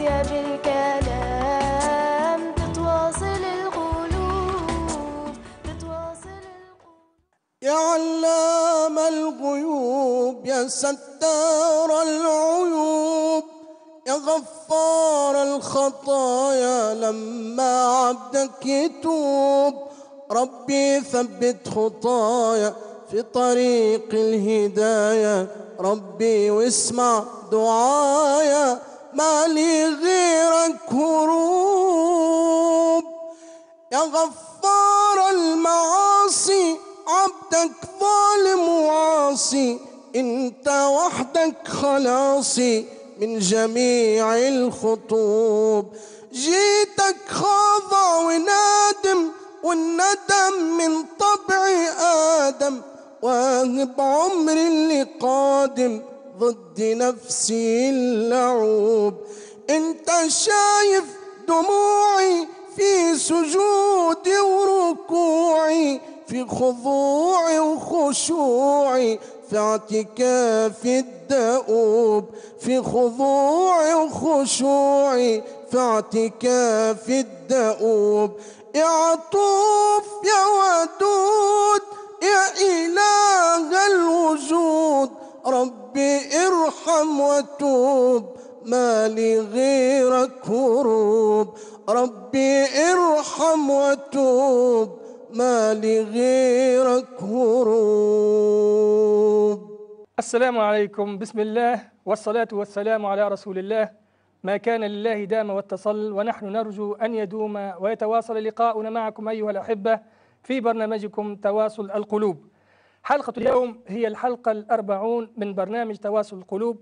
يا بالكلام تتواصل القلوب تتواصل القلوب. يا علام الغيوب يا ستار العيوب يا غفار الخطايا لما عبدك يتوب ربي ثبت خطايا في طريق الهداية ربي واسمع دعايا. ما لي غيرك هروب يا غفار المعاصي عبدك ظالم وعاصي انت وحدك خلاصي من جميع الخطوب. جيتك خاضع ونادم والندم من طبع آدم. واهب عمري اللي قادم ضد نفسي اللعوب. انت شايف دموعي في سجودي وركوعي في خضوعي وخشوعي. في اعتكافي الدؤوب في خضوعي وخشوعي. في اعتكافي الدؤوب. يا عطوف يا ودود يا إله الوجود. ربي ارحم وتوب ما لي هروب ربي ارحم وتوب ما لي هروب السلام عليكم. بسم الله والصلاة والسلام على رسول الله. ما كان لله دام واتصل ونحن نرجو أن يدوم ويتواصل لقاؤنا معكم أيها الأحبة في برنامجكم تواصل القلوب. حلقة اليوم هي الحلقة الأربعون من برنامج تواصل القلوب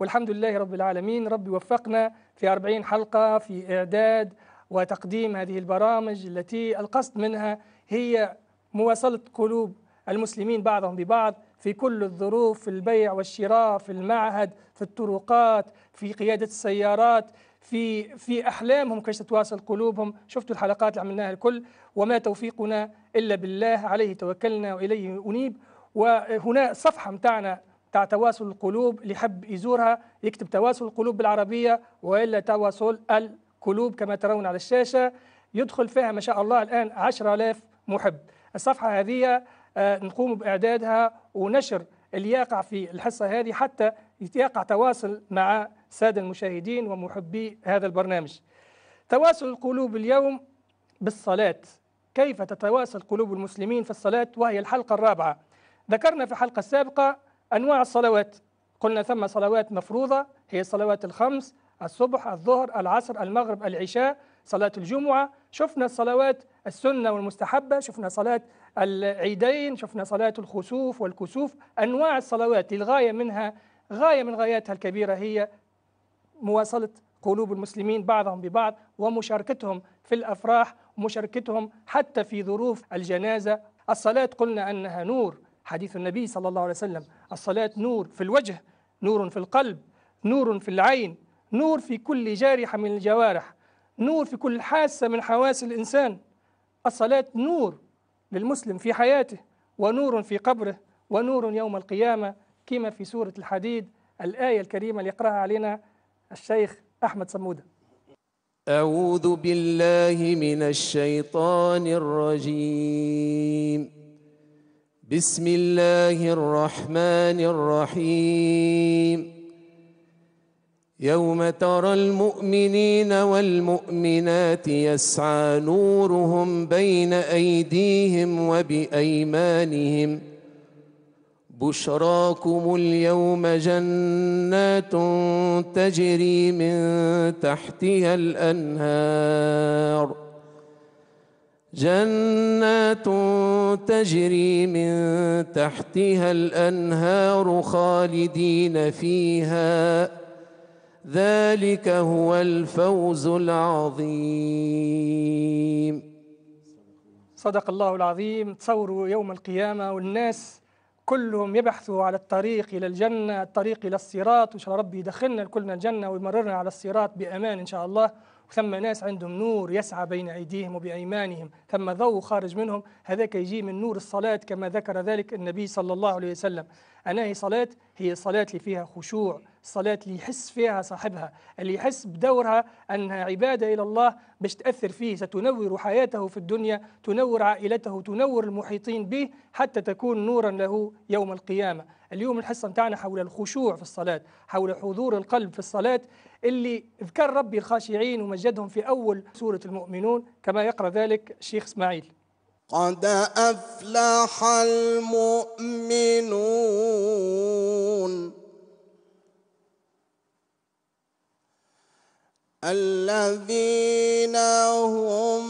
والحمد لله رب العالمين. رب وفقنا في أربعين حلقة في إعداد وتقديم هذه البرامج التي القصد منها هي مواصلة قلوب المسلمين بعضهم ببعض في كل الظروف في البيع والشراء في المعهد في الطرقات في قيادة السيارات في في أحلامهم كيف تتواصل قلوبهم. شفتوا الحلقات اللي عملناها الكل. وما توفيقنا إلا بالله. عليه توكلنا وإليه أنيب. وهنا الصفحة متاعنا تاع تواصل القلوب. اللي يحب يزورها يكتب تواصل القلوب بالعربية وإلا تواصل القلوب كما ترون على الشاشة. يدخل فيها ما شاء الله الآن 10000 محب. الصفحة هذه آه، نقوم بإعدادها ونشر اللي يقع في الحصة هذه حتى يقع تواصل مع السادة المشاهدين ومحبي هذا البرنامج. تواصل القلوب اليوم بالصلاة. كيف تتواصل قلوب المسلمين في الصلاة؟ وهي الحلقة الرابعة. ذكرنا في الحلقة السابقة أنواع الصلوات. قلنا ثم صلوات مفروضة هي الصلوات الخمس الصبح الظهر العصر المغرب العشاء صلاة الجمعة. شفنا الصلوات السنة والمستحبة شفنا صلاة العيدين شفنا صلاة الخسوف والكسوف. أنواع الصلوات الغاية منها غاية من غاياتها الكبيرة هي مواصلة قلوب المسلمين بعضهم ببعض ومشاركتهم في الأفراح ومشاركتهم حتى في ظروف الجنازة. الصلاة قلنا أنها نور حديث النبي صلى الله عليه وسلم. الصلاة نور في الوجه نور في القلب نور في العين نور في كل جارحة من الجوارح نور في كل حاسة من حواس الإنسان. الصلاة نور للمسلم في حياته ونور في قبره ونور يوم القيامة. كما في سورة الحديد الآية الكريمة اللي يقرأها علينا الشيخ أحمد صمودة. أعوذ بالله من الشيطان الرجيم. بسم الله الرحمن الرحيم. يوم ترى المؤمنين والمؤمنات يسعى نورهم بين أيديهم وبأيمانهم. بشراكم اليوم جنات تجري من تحتها الأنهار. جنات تجري من تحتها الأنهار خالدين فيها. ذلك هو الفوز العظيم. صدق الله العظيم. تصوروا يوم القيامة والناس كلهم يبحثوا على الطريق إلى الجنة الطريق إلى الصراط. وإن شاء الله ربي يدخلنا كلنا الجنة ويمررنا على الصراط بأمان إن شاء الله. ثم ناس عندهم نور يسعى بين أيديهم وبأيمانهم ثم ضوء خارج منهم هذاك يجي من نور الصلاة كما ذكر ذلك النبي صلى الله عليه وسلم. أنا هي صلاة؟ هي الصلاة اللي فيها خشوع الصلاة اللي يحس فيها صاحبها اللي يحس بدورها أنها عبادة إلى الله باش تأثر فيه ستنور حياته في الدنيا تنور عائلته تنور المحيطين به حتى تكون نورا له يوم القيامة. اليوم الحصة متاعنا حول الخشوع في الصلاة حول حضور القلب في الصلاة اللي ذكر ربي الخاشعين ومجدهم في أول سورة المؤمنون كما يقرأ ذلك الشيخ إسماعيل. قد أفلح المؤمنون الذين هم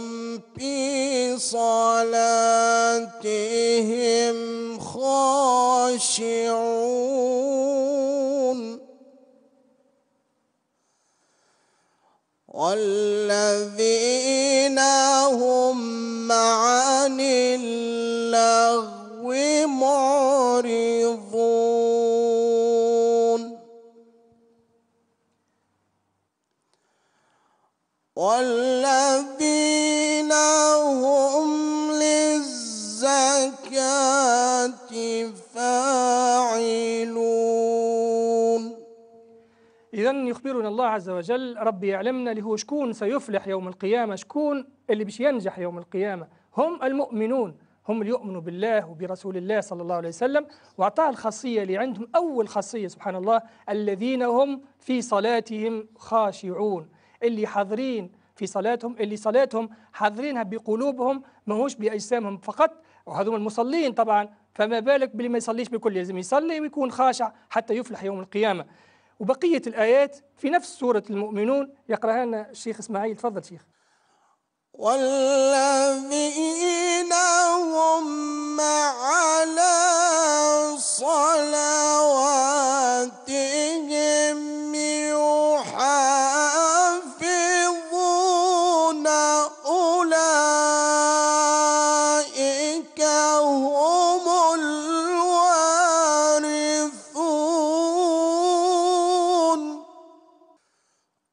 في صلاتهم خاشعون. والذين هم عن اللغو معرضون. والذين يخبرنا الله عز وجل ربي يعلمنا اللي هو شكون سيفلح يوم القيامة شكون اللي باش ينجح يوم القيامة. هم المؤمنون هم اللي يؤمنوا بالله وبرسول الله صلى الله عليه وسلم. وأعطاه الخاصية اللي عندهم أول خاصية سبحان الله الذين هم في صلاتهم خاشعون. اللي حاضرين في صلاتهم اللي صلاتهم حاضرينها بقلوبهم ماهوش بأجسامهم فقط. وهذول المصلين طبعا فما بالك باللي ما يصليش بكل لازم يصلي ويكون خاشع حتى يفلح يوم القيامة. وبقية الآيات في نفس سورة المؤمنون يقرأها لنا الشيخ إسماعيل. تفضل شيخ. والذين هم على صلواتهم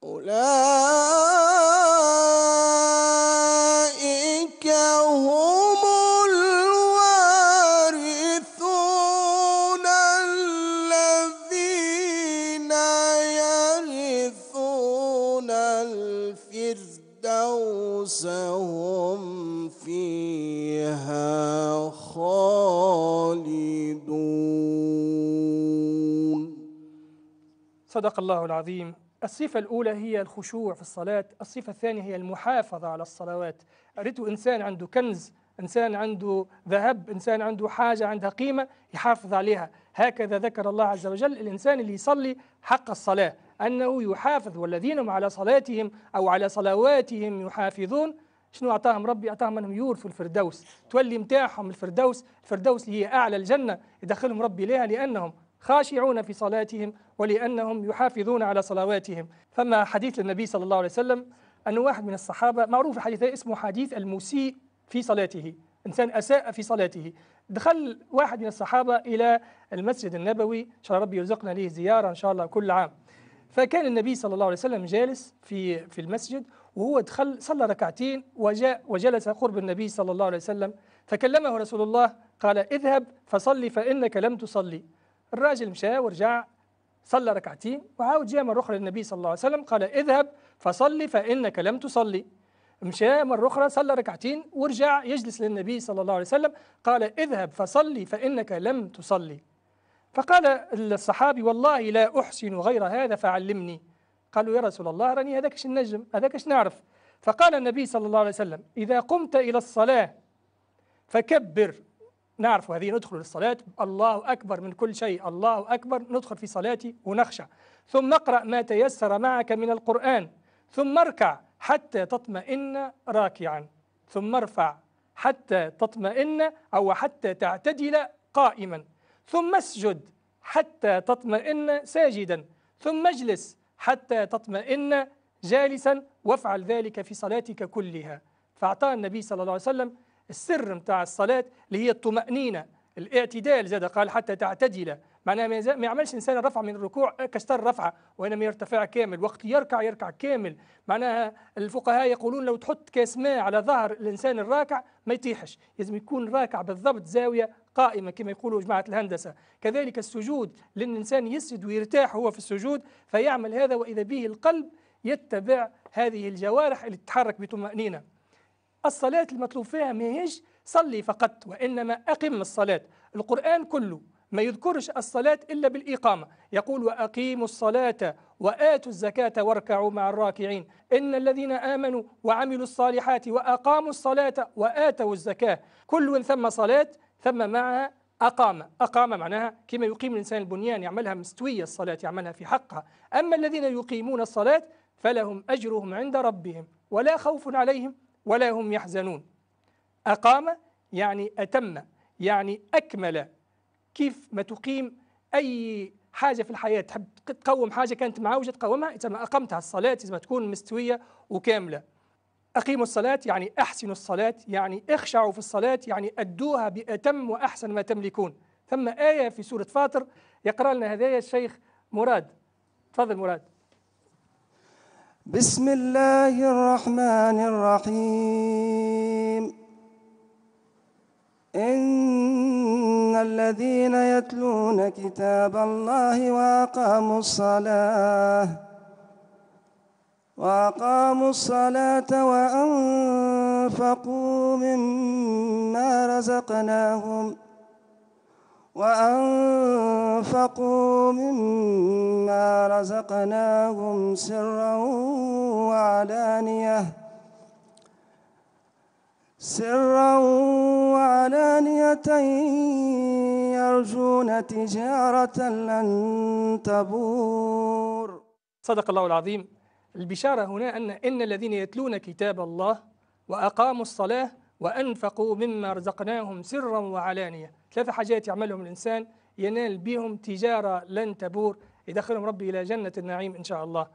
أولئك هم الوارثون الذين يرثون الفردوس هم فيها خالدون. صدق الله العظيم. الصفة الأولى هي الخشوع في الصلاة الصفة الثانية هي المحافظة على الصلوات. ريت إنسان عنده كنز إنسان عنده ذهب إنسان عنده حاجة عندها قيمة يحافظ عليها. هكذا ذكر الله عز وجل الإنسان اللي يصلي حق الصلاة أنه يحافظ والذين هم على صلاتهم أو على صلواتهم يحافظون. شنو أعطاهم ربي؟ أعطاهم أنهم يورثوا الفردوس. تولي متاعهم الفردوس الفردوس اللي هي أعلى الجنة يدخلهم ربي لها لأنهم خاشعون في صلاتهم ولأنهم يحافظون على صلواتهم. فما حديث للنبي صلى الله عليه وسلم أن واحد من الصحابة معروف الحديث اسمه حديث المسيء في صلاته إنسان أساء في صلاته. دخل واحد من الصحابة إلى المسجد النبوي إن شاء الله ربي يرزقنا ليه زيارة إن شاء الله كل عام. فكان النبي صلى الله عليه وسلم جالس في في المسجد وهو دخل صلى ركعتين وجاء وجلس قرب النبي صلى الله عليه وسلم فكلمه رسول الله قال اذهب فصلي فإنك لم تصلي. الراجل مشى ورجع صلى ركعتين وعاود جاء مرة أخرى للنبي صلى الله عليه وسلم قال اذهب فصلي فإنك لم تصلي. مشى مرة أخرى صلى ركعتين ورجع يجلس للنبي صلى الله عليه وسلم قال اذهب فصلي فإنك لم تصلي. فقال الصحابي والله لا أحسن غير هذا فعلمني. قالوا يا رسول الله راني هذاكش النجم؟ هذاكش نعرف؟ فقال النبي صلى الله عليه وسلم إذا قمت إلى الصلاة فكبر. نعرف هذه ندخل للصلاة الله أكبر من كل شيء. الله أكبر. ندخل في صلاتي ونخشع ثم اقرأ ما تيسر معك من القرآن. ثم اركع حتى تطمئن راكعا. ثم ارفع حتى تطمئن أو حتى تعتدل قائما. ثم اسجد حتى تطمئن ساجدا. ثم اجلس حتى تطمئن جالسا. وافعل ذلك في صلاتك كلها. فأعطاه النبي صلى الله عليه وسلم السر متاع الصلاة اللي هي الطمأنينة الاعتدال زاد قال حتى تعتدل. معناها ما يعملش الانسان الرفعه من الركوع كستر رفعة وإنما يرتفع كامل وقت يركع يركع كامل. معناها الفقهاء يقولون لو تحط كاس ماء على ظهر الإنسان الراكع ما يطيحش لازم يكون راكع بالضبط زاوية قائمة كما يقولوا جماعة الهندسة. كذلك السجود لأن الإنسان يسجد ويرتاح هو في السجود فيعمل هذا وإذا به القلب يتبع هذه الجوارح اللي تتحرك بطمأنينة. الصلاة المطلوب فيها ما هيش صلي فقط وإنما أقم الصلاة. القرآن كله ما يذكرش الصلاة إلا بالإقامة. يقول وأقيموا الصلاة وآتوا الزكاة واركعوا مع الراكعين. إن الذين آمنوا وعملوا الصالحات وأقاموا الصلاة وآتوا الزكاة. كل ثم صلاة ثم معها أقام أقام معناها كما يقيم الإنسان البنيان يعملها مستوية الصلاة يعملها في حقها. أما الذين يقيمون الصلاة فلهم أجرهم عند ربهم ولا خوف عليهم ولا هم يحزنون. أقام يعني أتم يعني أكمل. كيف ما تقيم أي حاجة في الحياة؟ تحب تقوم حاجة كانت معوجة تقومها أقمتها. الصلاة إذا ما تكون مستوية وكاملة. أقيموا الصلاة يعني أحسنوا الصلاة يعني اخشعوا في الصلاة يعني أدوها بأتم وأحسن ما تملكون. ثم آية في سورة فاطر يقرأ لنا هدايا الشيخ مراد. تفضل مراد. بسم الله الرحمن الرحيم. إن الذين يتلون كتاب الله وأقاموا الصلاة وأقاموا الصلاة وأنفقوا مما رزقناهم وأنفقوا مما رزقناهم سرا وعلانية سرا وعلانية يرجون تجارة لن تبور. صدق الله العظيم. البشارة هنا أن إن الذين يتلون كتاب الله وأقاموا الصلاة وأنفقوا مما رزقناهم سرا وعلانية. ثلاثة حاجات يعملهم الإنسان ينال بهم تجارة لن تبور يدخلهم ربي إلى جنة النعيم إن شاء الله.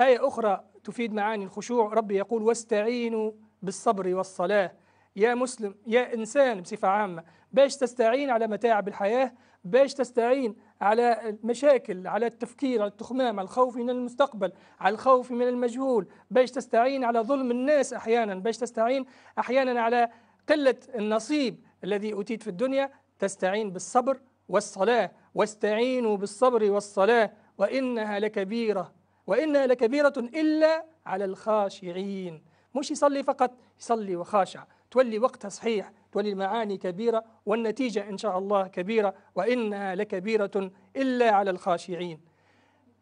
آية أخرى تفيد معاني الخشوع. ربي يقول واستعينوا بالصبر والصلاة. يا مسلم يا إنسان بصفة عامة باش تستعين على متاعب الحياة باش تستعين على المشاكل على التفكير على التخمام على الخوف من المستقبل على الخوف من المجهول. باش تستعين على ظلم الناس أحيانا باش تستعين أحيانا على قلة النصيب الذي أوتيت في الدنيا تستعين بالصبر والصلاة. واستعينوا بالصبر والصلاة وإنها لكبيرة. وإنها لكبيرة إلا على الخاشعين. مش يصلي فقط يصلي وخاشع. تولي وقتها صحيح تولي المعاني كبيرة والنتيجة إن شاء الله كبيرة وإنها لكبيرة إلا على الخاشعين.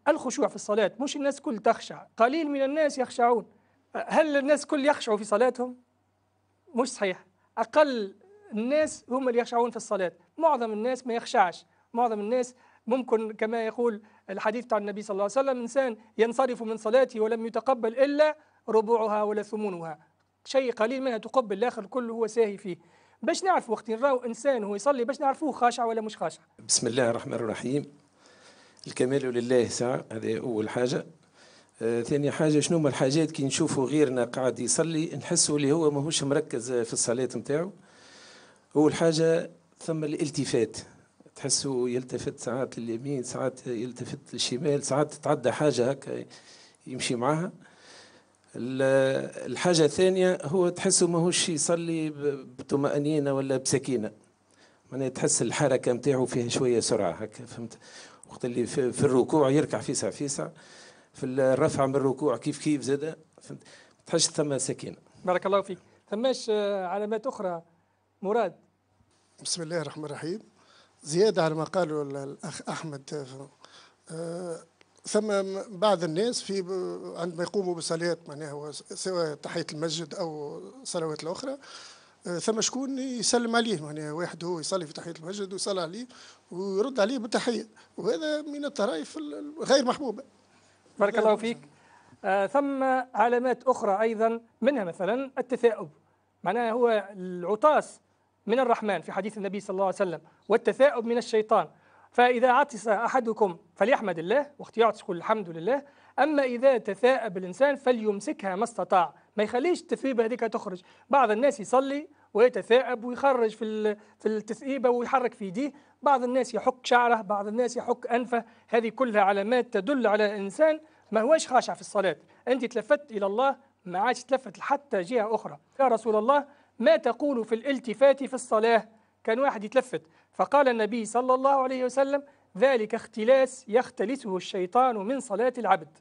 الخشوع في الصلاة مش الناس كل تخشع قليل من الناس يخشعون. هل الناس كل يخشعوا في صلاتهم؟ مش صحيح. أقل الناس هم اللي يخشعون في الصلاة. معظم الناس ما يخشعش. معظم الناس ممكن كما يقول الحديث بتاع النبي صلى الله عليه وسلم إنسان ينصرف من صلاته ولم يتقبل إلا ربعها ولا ثمنها شيء قليل منها تقبل الآخر كله هو ساهي فيه. باش نعرف وقت نراو إنسان هو يصلي باش نعرفوه خاشع ولا مش خاشع. بسم الله الرحمن الرحيم. الكمال لله ساعة هذه أول حاجة. آه، ثاني حاجة شنو هما الحاجات كي نشوفوا غيرنا قاعد يصلي نحسوا اللي هو ماهوش مركز في الصلاة نتاعو أول حاجة ثم الالتفات. تحسوا يلتفت ساعات لليمين ساعات يلتفت للشمال ساعات تتعدى حاجة هكا يمشي معها ال- الحاجة الثانية هو تحسه ماهوش يصلي ب- بطمأنينة ولا بسكينة. معناها تحس الحركة نتاعو فيها شوية سرعة هكا فهمت؟ وقت اللي في, في الركوع يركع فيسع فيسع. في الرفع من الركوع كيف كيف زاد فهمت؟ تحس ثم سكينة. بارك الله فيك. ثماش آه، علامات أخرى. مراد. بسم الله الرحمن الرحيم. زيادة على ما قاله ال- الأخ أحمد آه، ثم بعض الناس في عندما يقوموا بصلاة معناها سواء تحية المسجد أو صلوات الأخرى آه، ثم شكون يسلم عليه؟ معناها واحد هو يصلي في تحية المسجد ويصلي عليه ويرد عليه بالتحية. وهذا من الطرائف ال- الغير محبوبة. بارك الله فيك. آه ثم علامات أخرى أيضا منها مثلا التثاؤب. معناها هو العطاس من الرحمن في حديث النبي صلى الله عليه وسلم والتثاؤب من الشيطان. فإذا عطس أحدكم فليحمد الله وقت يعطس يقول الحمد لله. أما إذا تثاءب الإنسان فليمسكها ما استطاع. ما يخليش التثويبة هذيك تخرج. بعض الناس يصلي ويتثاءب ويخرج في في التثئيبه ويحرك في يديه. بعض الناس يحك شعره بعض الناس يحك أنفه. هذه كلها علامات تدل على إنسان ما هوش خاشع في الصلاة. أنت تلفت إلى الله ما عادش تلفت حتى جهة أخرى. يا رسول الله ما تقول في الالتفات في الصلاة؟ كان واحد يتلفت. فقال النبي صلى الله عليه وسلم ذلك اختلاس يختلسه الشيطان من صلاة العبد.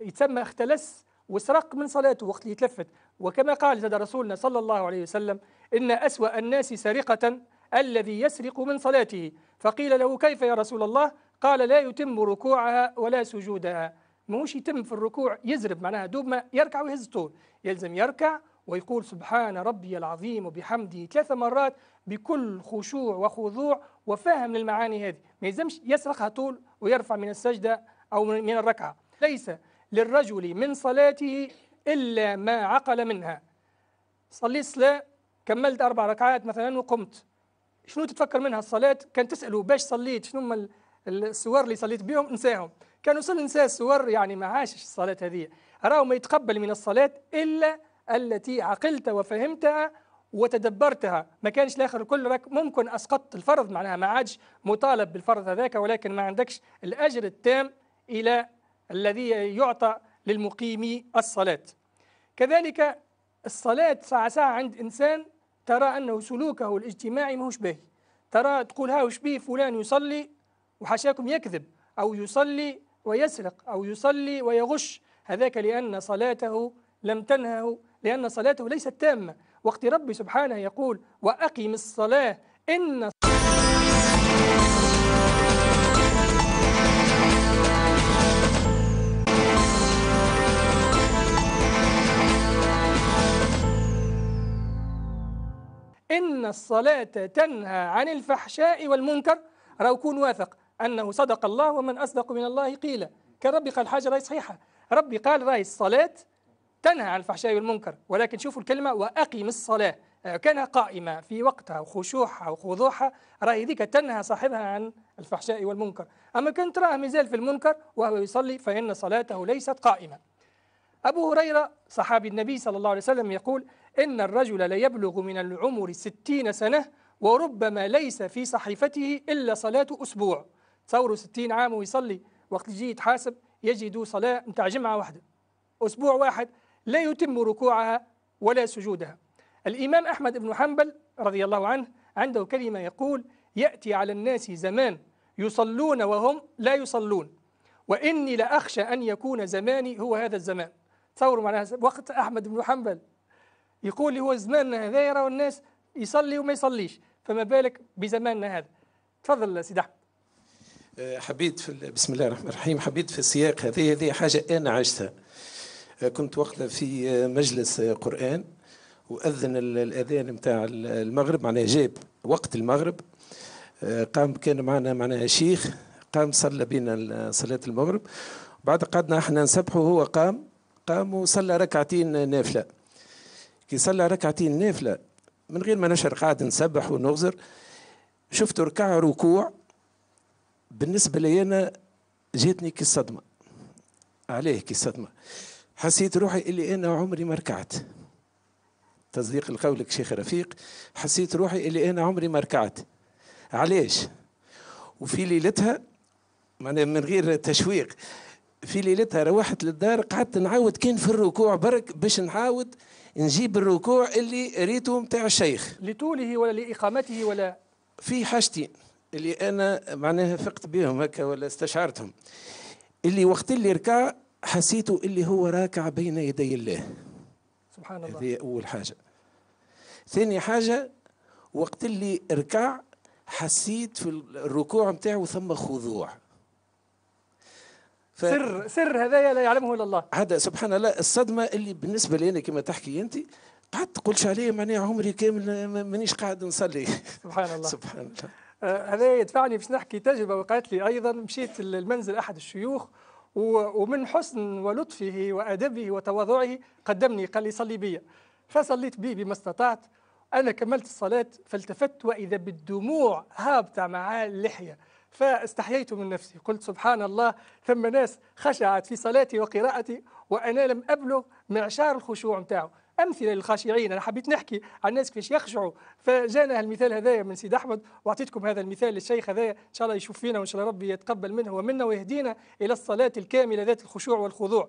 يتسمى اختلس وسرق من صلاته وقت اللي يتلفت. وكما قال زاد رسولنا صلى الله عليه وسلم إن أسوأ الناس سرقة الذي يسرق من صلاته. فقيل له كيف يا رسول الله؟ قال لا يتم ركوعها ولا سجودها. ماهوش يتم في الركوع يزرب معناها دوب ما يركع ويهز طول. يلزم يركع ويقول سبحان ربي العظيم وبحمده ثلاث مرات بكل خشوع وخضوع وفهم للمعاني هذه. ما يلزمش يسرقها طول ويرفع من السجدة أو من الركعة. ليس للرجل من صلاته إلا ما عقل منها. صليت صلاة كملت أربع ركعات مثلا وقمت. شنو تتفكر منها؟ الصلاة كان تسأله باش صليت شنو هم ال- الصور اللي صليت بهم؟ انساهم. كان وصل نسى الصور يعني ما عاشش الصلاة هذه. راهو ما يتقبل من الصلاة إلا التي عقلت وفهمتها وتدبرتها. ما كانش الآخر كل رك ممكن أسقطت الفرض معناها ما عادش مطالب بالفرض هذاك ولكن ما عندكش الأجر التام إلى الذي يعطى للمقيم الصلاة. كذلك الصلاة ساعة ساعة عند إنسان ترى أنه سلوكه الاجتماعي ماهوش باهي ترى تقول ها وش بيه فلان يصلي وحاشاكم يكذب أو يصلي ويسرق أو يصلي ويغش. هذاك لأن صلاته لم تنهه لأن صلاته ليست تامة. وقت ربي سبحانه يقول وأقم الصلاة إن إن الصلاة تنهى عن الفحشاء والمنكر. راهو كون واثق أنه صدق الله ومن أصدق من الله قيلا كان ربي قال حاجة راهي صحيحة. ربي قال راهي الصلاة تنهى عن الفحشاء والمنكر ولكن شوفوا الكلمة وأقم الصلاة. آه، كانها قائمة في وقتها وخشوعها وخضوعها راهي ذيك تنهى صاحبها عن الفحشاء والمنكر. أما كنت راه مازال في المنكر وهو يصلي فإن صلاته ليست قائمة. أبو هريرة صحابي النبي صلى الله عليه وسلم يقول إن الرجل ليبلغ من العمر ستين سنة وربما ليس في صحيفته إلا صلاة أسبوع. تصوروا ستين عام ويصلي. وقت يجي يتحاسب يجد صلاة متاع جمعة واحدة. أسبوع واحد لا يتم ركوعها ولا سجودها. الإمام أحمد بن حنبل رضي الله عنه عنده كلمة يقول يأتي على الناس زمان يصلون وهم لا يصلون وإني لأخشى أن يكون زماني هو هذا الزمان. تصوروا معناها وقت أحمد بن حنبل يقول لي هو زماننا هذا يرى الناس يصلي وما يصليش فما بالك بزماننا هذا؟ تفضل سيدي أحمد. آه، حبيت في بسم الله الرحمن الرحيم حبيت في السياق هذه هذه حاجة أنا عشتها. كنت وقتها في مجلس قرآن وأذن ال- الأذان نتاع المغرب معناها جاب وقت المغرب. آه، قام كان معنا معناها شيخ قام صلى بنا صلاة المغرب. بعد قعدنا إحنا نسبحوا هو قام قام وصلى ركعتين نافلة. كي صلى ركعتين نافلة من غير ما نشعر قاعد نسبح ونغزر شفت ركع ركوع. بالنسبة لي أنا جاتني كي عليه كي حسيت روحي اللي أنا عمري ما ركعت. تصديق لقولك شيخ رفيق حسيت روحي اللي أنا عمري ما ركعت. علاش؟ وفي ليلتها من غير تشويق في ليلتها روحت للدار قعدت نعاود كان في الركوع برك باش نعاود نجيب الركوع اللي ريته متاع الشيخ. لطوله ولا لإقامته ولا؟ في حاجتين اللي أنا معناها فقت بهم هكا ولا استشعرتهم. اللي وقت اللي ركع حسيته اللي هو راكع بين يدي الله. سبحان الله. هذه أول حاجة. ثاني حاجة وقت اللي ركع حسيت في الركوع نتاعو ثم خضوع. ف- سر سر هذايا لا يعلمه إلا الله. هذا سبحان الله الصدمة اللي بالنسبة لي أنا كما تحكي أنت قعدت تقولش عليه معناها عمري كامل ما- مانيش قاعد نصلي. سبحان الله. سبحان الله. آه، هذا يدفعني باش نحكي تجربة وقعت لي أيضا مشيت المنزل أحد الشيوخ ومن حسن ولطفه وأدبه وتواضعه قدمني قال لي صلي بي. فصليت بي بما استطعت. أنا كملت الصلاة فالتفت وإذا بالدموع هابطه مع اللحية. فاستحييت من نفسي. قلت سبحان الله ثم ناس خشعت في صلاتي وقراءتي وأنا لم أبلغ معشار الخشوع نتاعو أمثلة للخاشعين. أنا حبيت نحكي عن الناس كيفاش يخشعوا. فجانا المثال هذايا من سيد أحمد. وأعطيتكم هذا المثال للشيخ هذايا. إن شاء الله يشوف فينا وإن شاء الله ربي يتقبل منه ومنا ويهدينا إلى الصلاة الكاملة ذات الخشوع والخضوع.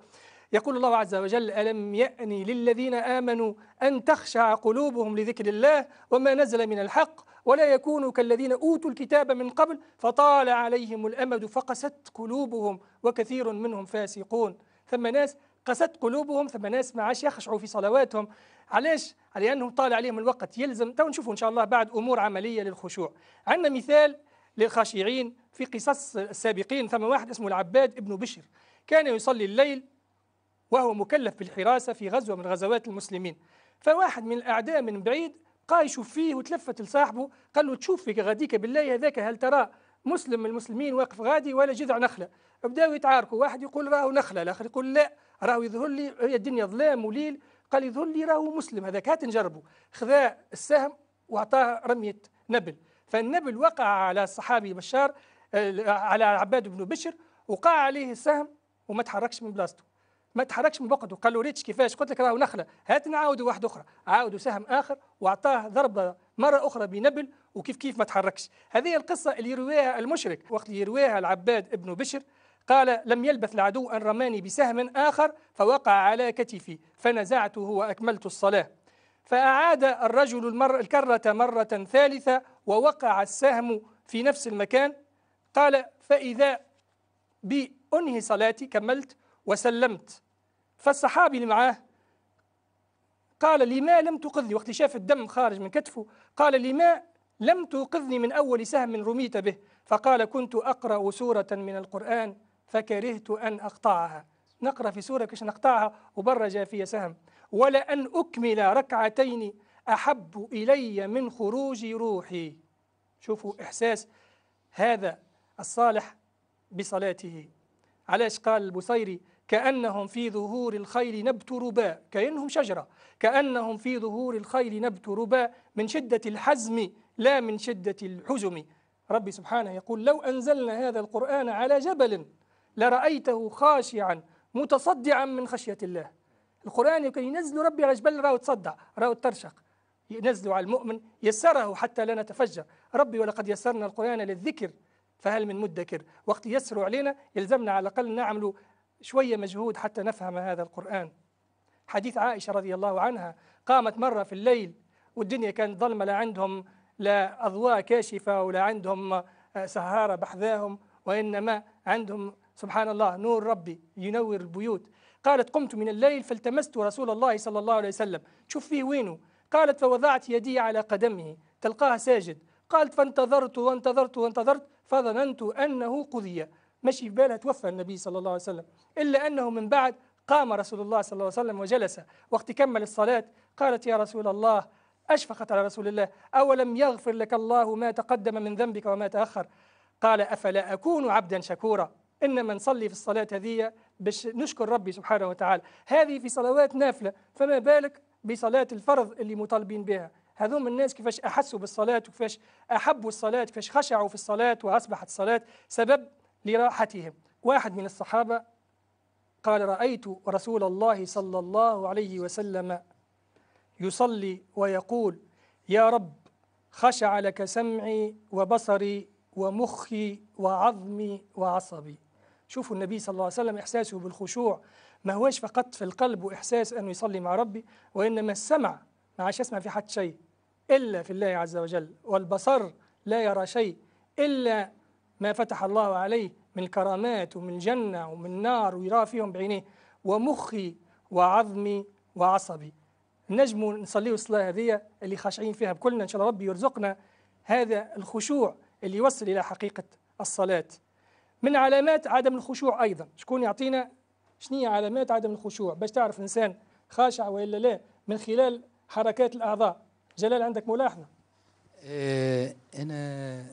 يقول الله عز وجل ألم يأن للذين آمنوا أن تخشع قلوبهم لذكر الله وما نزل من الحق ولا يكونوا كالذين أوتوا الكتاب من قبل فطال عليهم الأمد فقست قلوبهم وكثير منهم فاسقون. ثم ناس قست قلوبهم ثم ناس ما عادش يخشعوا في صلواتهم. علاش؟ لأنه طال عليهم الوقت يلزم. تو نشوفوا إن شاء الله بعد أمور عملية للخشوع. عندنا مثال للخاشعين في قصص السابقين ثم واحد اسمه العباد ابن بشر. كان يصلي الليل وهو مكلف بالحراسة في غزوة من غزوات المسلمين. فواحد من الأعداء من بعيد قا يشوف فيه وتلفت لصاحبه قال له تشوف فيك غاديك بالله هذاك هل ترى مسلم من المسلمين واقف غادي ولا جذع نخلة؟ بداوا يتعاركوا. واحد يقول راهو نخلة. الآخر يقول لا. راهو يظهر لي هي الدنيا ظلام وليل. قال يظهر لي راهو مسلم هذاك هات نجربه خذا السهم وأعطاه رمية نبل. فالنبل وقع على الصحابي بشار آه، على عباد بن بشر وقع عليه السهم وما تحركش من بلاصته. ما تحركش من بقعته. قال له ريتش كيفاش؟ قلت لك راهو نخلة. هات نعاودوا واحدة أخرى. عاودوا سهم آخر وأعطاه ضربة مرة أخرى بنبل وكيف كيف ما تحركش. هذه القصة اللي يرويها المشرك وقت اللي يرويها العباد ابن بشر قال لم يلبث العدو أن رماني بسهم آخر فوقع على كتفي فنزعته وأكملت الصلاة. فأعاد الرجل المر الكرة مرة ثالثة ووقع السهم في نفس المكان. قال فإذا بأنهي صلاتي كملت وسلمت. فالصحابي اللي معاه قال لما لم تقذني؟ وقت شاف الدم خارج من كتفه. قال لما لم توقظني من أول سهم رميت به؟ فقال كنت أقرأ سورة من القرآن. فكرهت أن أقطعها. نقرأ في سورة كيش نقطعها وبرج في سهم. ولأن أكمل ركعتين أحب إلي من خروج روحي. شوفوا إحساس هذا الصالح بصلاته. علاش قال البصيري؟ كأنهم في ظهور الخيل نبت رباء كأنهم شجرة. كأنهم في ظهور الخيل نبت رباء من شدة الحزم لا من شدة الحزم. ربي سبحانه يقول لو أنزلنا هذا القرآن على جبل لرأيته خاشعا متصدعا من خشية الله. القرآن يمكن ينزل ربي على جبل راهو تصدع راهو ترشق. ينزل على المؤمن يسره حتى لا نتفجر. ربي ولقد يسرنا القرآن للذكر فهل من مدكر؟ وقت يسروا علينا يلزمنا على الأقل نعمل شوية مجهود حتى نفهم هذا القرآن. حديث عائشة رضي الله عنها قامت مرة في الليل والدنيا كانت ظلمة لا عندهم لا أضواء كاشفة ولا عندهم آه، سهارة بحذاهم وإنما عندهم سبحان الله نور ربي ينور البيوت. قالت قمت من الليل فالتمست رسول الله صلى الله عليه وسلم. شوف فيه وينه؟ قالت فوضعت يدي على قدمه تلقاه ساجد. قالت فانتظرت وانتظرت وانتظرت فظننت أنه قضي. مشي في بالها توفى النبي صلى الله عليه وسلم. إلا أنه من بعد قام رسول الله صلى الله عليه وسلم وجلس وقت كمل الصلاة. قالت يا رسول الله أشفقت على رسول الله. أولم يغفر لك الله ما تقدم من ذنبك وما تأخر؟ قال أفلا أكون عبدا شكورا؟ إنما نصلي في الصلاة هذه باش نشكر ربي سبحانه وتعالى. هذه في صلوات نافلة فما بالك بصلاة الفرض اللي مطالبين بها؟ هذوم الناس كيفاش أحسوا بالصلاة وكيفاش أحبوا الصلاة كيفاش خشعوا في الصلاة وأصبحت الصلاة سبب لراحتهم. واحد من الصحابة قال رأيت رسول الله صلى الله عليه وسلم يصلي ويقول يا رب خشع لك سمعي وبصري ومخي وعظمي وعصبي. شوفوا النبي صلى الله عليه وسلم إحساسه بالخشوع. ما هوش فقط في القلب وإحساس أنه يصلي مع ربي وإنما السمع. ما عادش يسمع في حد شيء إلا في الله عز وجل. والبصر لا يرى شيء إلا ما فتح الله عليه من الكرامات ومن الجنة ومن النار ويرى فيهم بعينيه. ومخي وعظمي وعصبي. نجم نصليه الصلاة هذه اللي خاشعين فيها بكلنا إن شاء الله ربي يرزقنا هذا الخشوع اللي يوصل إلى حقيقة الصلاة. من علامات عدم الخشوع أيضا. شكون يعطينا؟ شنو هي علامات عدم الخشوع؟ باش تعرف الإنسان خاشع وإلا لا من خلال حركات الأعضاء. جلال عندك ملاحظة آه، أنا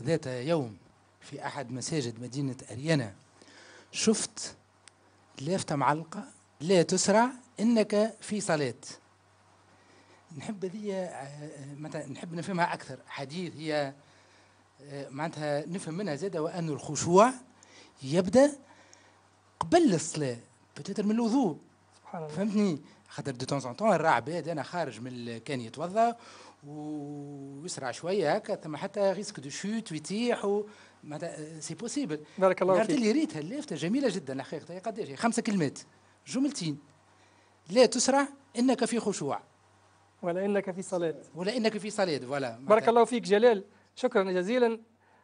ذات يوم في أحد مساجد مدينة أريانا شفت لافتة معلقة لا تسرع إنك في صلاة. نحب ذي آه، مثلا نحب نفهمها أكثر. حديث هي آه، معناتها نفهم منها زادة وأن الخشوع يبدأ قبل الصلاة بتتر من الوضوء. سبحان الله. فهمتني؟ خاطر دو تون طون الراه عباد أنا خارج من كان يتوضأ ويسرع شوية هكا ثم حتى risque de chute ويطيح و معناتها c'est possible بارك الله فيك. اللي ريتها اللافته جميلة جدا حقيقه هي قداش هي خمسة كلمات. جملتين. لا تسرع إنك في خشوع. ولا إنك في صلاة. ولا إنك في صلاة voilà. بارك الله فيك جلال. شكرا جزيلا.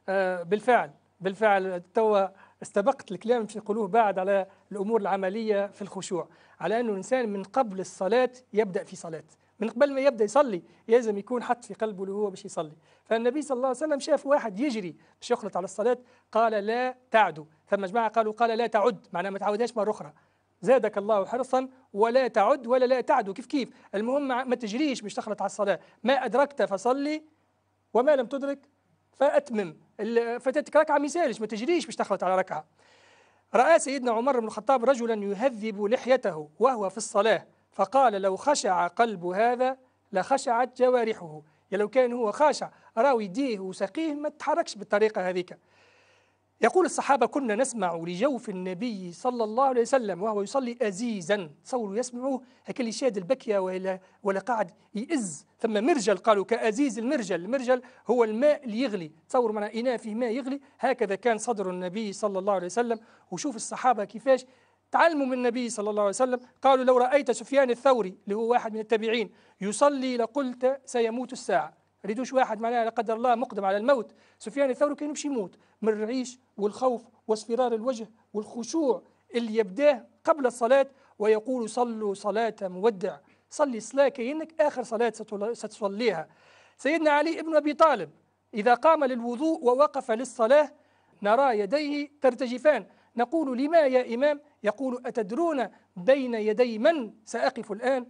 آه، بالفعل بالفعل توا استبقت الكلام باش نقولوه بعد على الأمور العملية في الخشوع على أنه الإنسان من قبل الصلاة يبدأ في صلاة من قبل ما يبدأ يصلي لازم يكون حط في قلبه اللي هو باش يصلي. فالنبي صلى الله عليه وسلم شاف واحد يجري باش يخلط على الصلاة قال لا تعدوا ثم جماعة قالوا قال لا تعد معناها ما تعودهاش مرة أخرى. زادك الله حرصا ولا تعد ولا لا تعدوا كيف كيف؟ المهم ما تجريش باش تخلط على الصلاة. ما أدركت فصلي وما لم تدرك فأتمم. فاتتك ركعة مثالش ما تجريش باش تخلط على ركعة. رأى سيدنا عمر بن الخطاب رجلا يهذب لحيته وهو في الصلاة فقال لو خشع قلب هذا لخشعت جوارحه. يا لو كان هو خاشع راوي يديه وساقيه ما تتحركش بالطريقة هذيك. يقول الصحابة كنا نسمع لجوف النبي صلى الله عليه وسلم وهو يصلي أزيزا. تصوروا يسمعوه اللي شاد البكية ولا, ولا قاعد يئز. ثم مرجل قالوا كأزيز المرجل. المرجل هو الماء اللي يغلي. تصوروا معنا إناء فيه ماء يغلي. هكذا كان صدر النبي صلى الله عليه وسلم. وشوف الصحابة كيفاش تعلموا من النبي صلى الله عليه وسلم. قالوا لو رأيت سفيان الثوري اللي هو واحد من التابعين يصلي لقلت سيموت الساعة. ريدوش واحد معناها لا قدر الله مقدم على الموت. سفيان الثوري كان يمشي يموت من الرعيش والخوف واصفرار الوجه والخشوع اللي يبداه قبل الصلاة ويقول صلوا صلاة مودع. صلي صلاة كأنك آخر صلاة ستصليها. سيدنا علي بن أبي طالب إذا قام للوضوء ووقف للصلاة نرى يديه ترتجفان. نقول لما يا إمام؟ يقول أتدرون بين يدي من؟ سأقف الآن.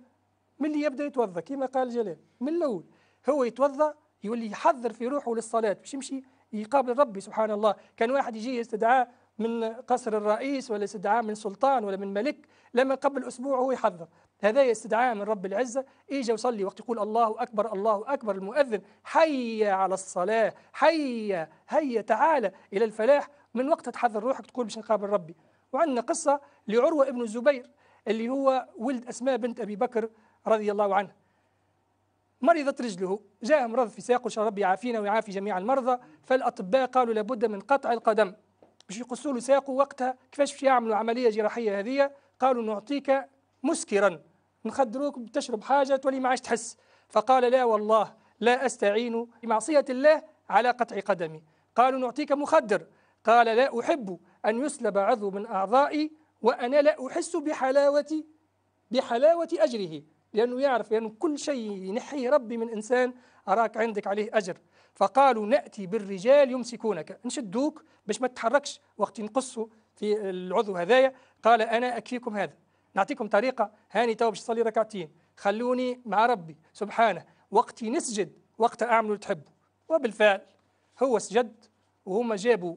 من اللي يبدأ يتوضأ؟ كما قال جلال من الأول. هو يتوضأ يولي يحضر في روحه للصلاة باش يمشي يقابل ربي سبحان الله. كان واحد يجي يستدعاه من قصر الرئيس ولا استدعاء من سلطان ولا من ملك لما قبل أسبوع هو يحضر هذا استدعاء من رب العزة اجى وصلي وقت يقول الله أكبر الله أكبر المؤذن حي على الصلاة حي هيا تعالى إلى الفلاح. من وقتها تحضر روحك تقول باش نقابل ربي. وعندنا قصة لعروة ابن الزبير اللي هو ولد أسماء بنت أبي بكر رضي الله عنه. مرضت رجله. جاء مرض في ساقه شاء ربي يعافينا ويعافي جميع المرضى فالأطباء قالوا لابد من قطع القدم. باش يقصوا له ساقه وقتها كيفاش باش يعملوا عملية جراحية هذه؟ قالوا نعطيك مسكرا. نخدروك تشرب حاجة تولي ما عادش تحس. فقال لا والله لا أستعين بمعصية الله على قطع قدمي. قالوا نعطيك مخدر. قال لا أحب أن يسلب عضو من أعضائي وأنا لا أحس بحلاوة بحلاوة أجره. لأنه يعرف لأنه كل شيء ينحيه ربي من إنسان أراك عندك عليه أجر. فقالوا نأتي بالرجال يمسكونك. نشدوك باش ما تتحركش. وقت ينقصوا في العضو هذايا قال أنا أكفيكم هذا. نعطيكم طريقة. هاني تو باش تصلي ركعتين. خلوني مع ربي. سبحانه. وقتي نسجد. وقت أعمل اللي تحبه. وبالفعل هو سجد وهم جابوا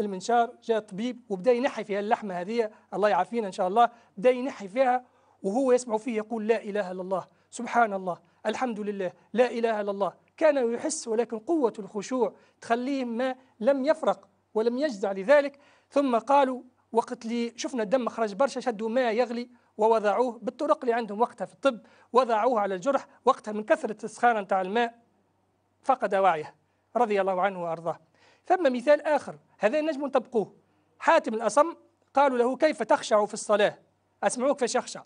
المنشار جاء طبيب وبدأ ينحي فيها اللحمة هذه. الله يعافينا إن شاء الله. بدأ ينحي فيها وهو يسمع فيه يقول لا إله إلا الله سبحان الله الحمد لله لا إله إلا الله. كان يحس ولكن قوة الخشوع تخليه ما لم يفرق ولم يجزع لذلك. ثم قالوا وقت اللي شفنا الدم خرج برشا شدوا ماء يغلي ووضعوه بالطرق اللي عندهم وقتها في الطب وضعوه على الجرح وقتها من كثرة السخانة نتاع الماء فقد وعيه رضي الله عنه وأرضاه. ثم مثال آخر هذا نجم نطبقوه حاتم الأصم قالوا له كيف تخشع في الصلاة؟ أسمعوك كيفاش يخشع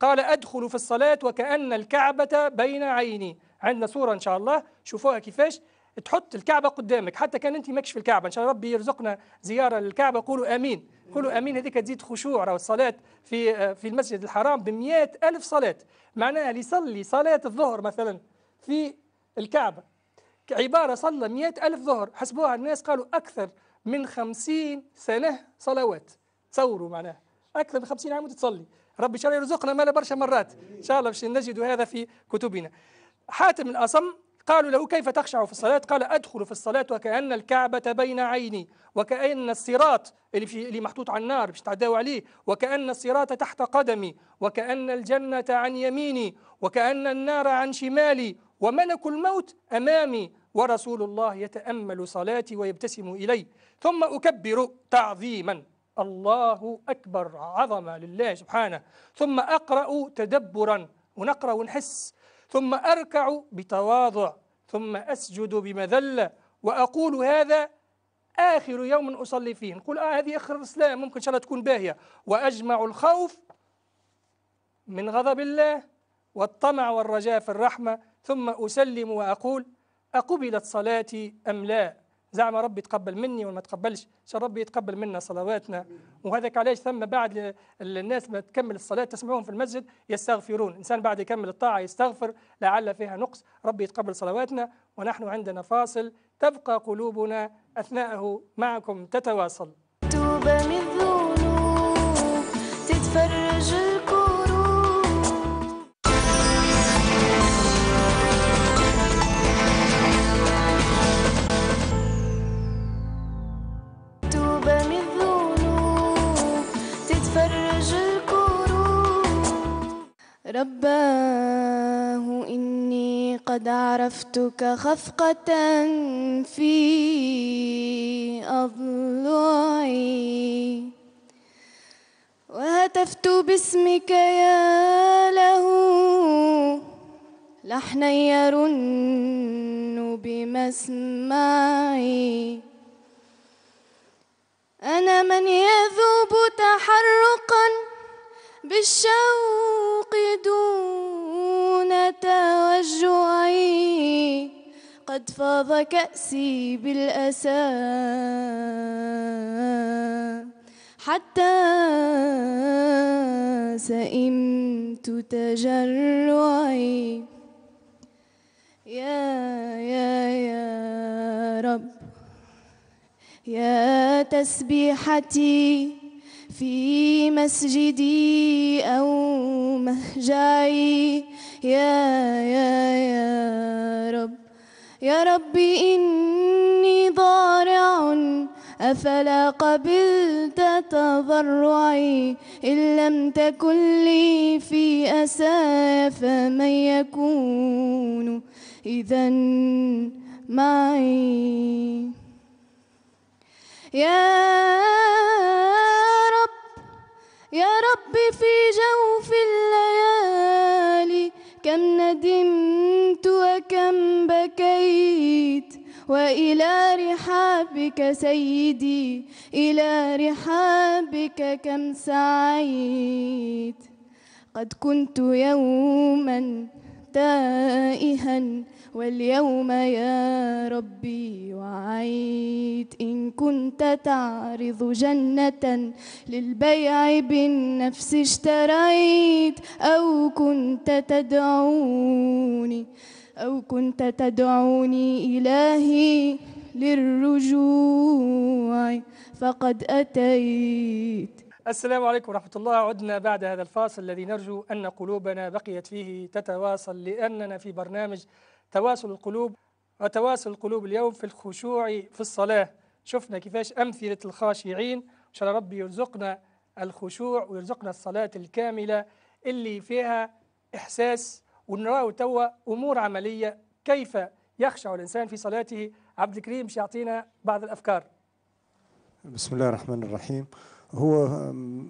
قال أدخل في الصلاة وكأن الكعبة بين عيني. عندنا صورة إن شاء الله. شوفوها كيفاش. تحط الكعبة قدامك. حتى كان أنت ماكش في الكعبة. إن شاء الله ربي يرزقنا زيارة للكعبة. قولوا آمين. قولوا آمين. هذيك تزيد خشوع. راهو الصلاة في في المسجد الحرام بمئات ألف صلاة. معناها اللي يصلي صلاة الظهر مثلا في الكعبة. عبارة صلى مئة ألف ظهر. حسبوها الناس قالوا أكثر من خمسين سنة صلوات. تصوروا معناها. أكثر من خمسين عام وتصلي ربي إن شاء الله يرزقنا مالا برشا مرات. إن شاء الله باش نجد هذا في كتبنا. حاتم الأصم قالوا له كيف تخشع في الصلاة؟ قال أدخل في الصلاة وكأن الكعبة بين عيني وكأن الصراط اللي, في اللي محطوط على النار باش تعداو عليه وكأن الصراط تحت قدمي وكأن الجنة عن يميني وكأن النار عن شمالي وملك الموت أمامي ورسول الله يتأمل صلاتي ويبتسم إلي ثم أكبر تعظيما. الله أكبر عظمة لله سبحانه. ثم أقرأ تدبرا ونقرأ ونحس. ثم أركع بتواضع. ثم أسجد بمذلة. وأقول هذا آخر يوم أصلي فيه. نقول آه هذه آخر الإسلام ممكن إن شاء الله تكون باهية. وأجمع الخوف من غضب الله والطمع والرجاء في الرحمة. ثم أسلم وأقول أقبلت صلاتي أم لا. زعم ربي تقبل مني وما تقبلش. عشان ربي يتقبل منا صلواتنا. وهذاك علاش ثم بعد الناس ما تكمل الصلاة تسمعون في المسجد يستغفرون. إنسان بعد يكمل الطاعة يستغفر لعل فيها نقص. ربي يتقبل صلواتنا ونحن عندنا فاصل. تبقى قلوبنا أثناءه معكم. تتواصل. توبة من الذنوب تتفرج رباه إني قد عرفتك خفقة في أضلعي. وهتفت باسمك يا له لحنا يرن بمسمعي. أنا من يذوب تحرقا بالشوق دون توجعي. قد فاض كأسي بالأسى. حتى سئمت تجرعي. يا يا يا رب يا تسبيحتي. في مسجدي أو مهجعي. يا يا يا رب يا رب إني ضارع. أفلا قبلت تضرعي؟ إن لم تكن لي في أسى فمن يكون. إذا معي. يا رب يا رب في جوف الليالي كم ندمت وكم بكيت. وإلى رحابك سيدي إلى رحابك كم سعيت. قد كنت يوما تائها واليوم يا ربي وعيت إن كنت تعرض جنة للبيع بالنفس اشتريت أو كنت تدعوني أو كنت تدعوني إلهي للرجوع فقد أتيت السلام عليكم ورحمة الله. عدنا بعد هذا الفاصل الذي نرجو أن قلوبنا بقيت فيه تتواصل لأننا في برنامج تواصل القلوب وتواصل القلوب اليوم في الخشوع في الصلاة. شفنا كيفاش أمثلة الخاشعين إن شاء الله ربي يرزقنا الخشوع ويرزقنا الصلاة الكاملة اللي فيها إحساس. ونراه توا أمور عملية كيف يخشع الإنسان في صلاته. عبد الكريم يعطينا بعض الأفكار. بسم الله الرحمن الرحيم. هو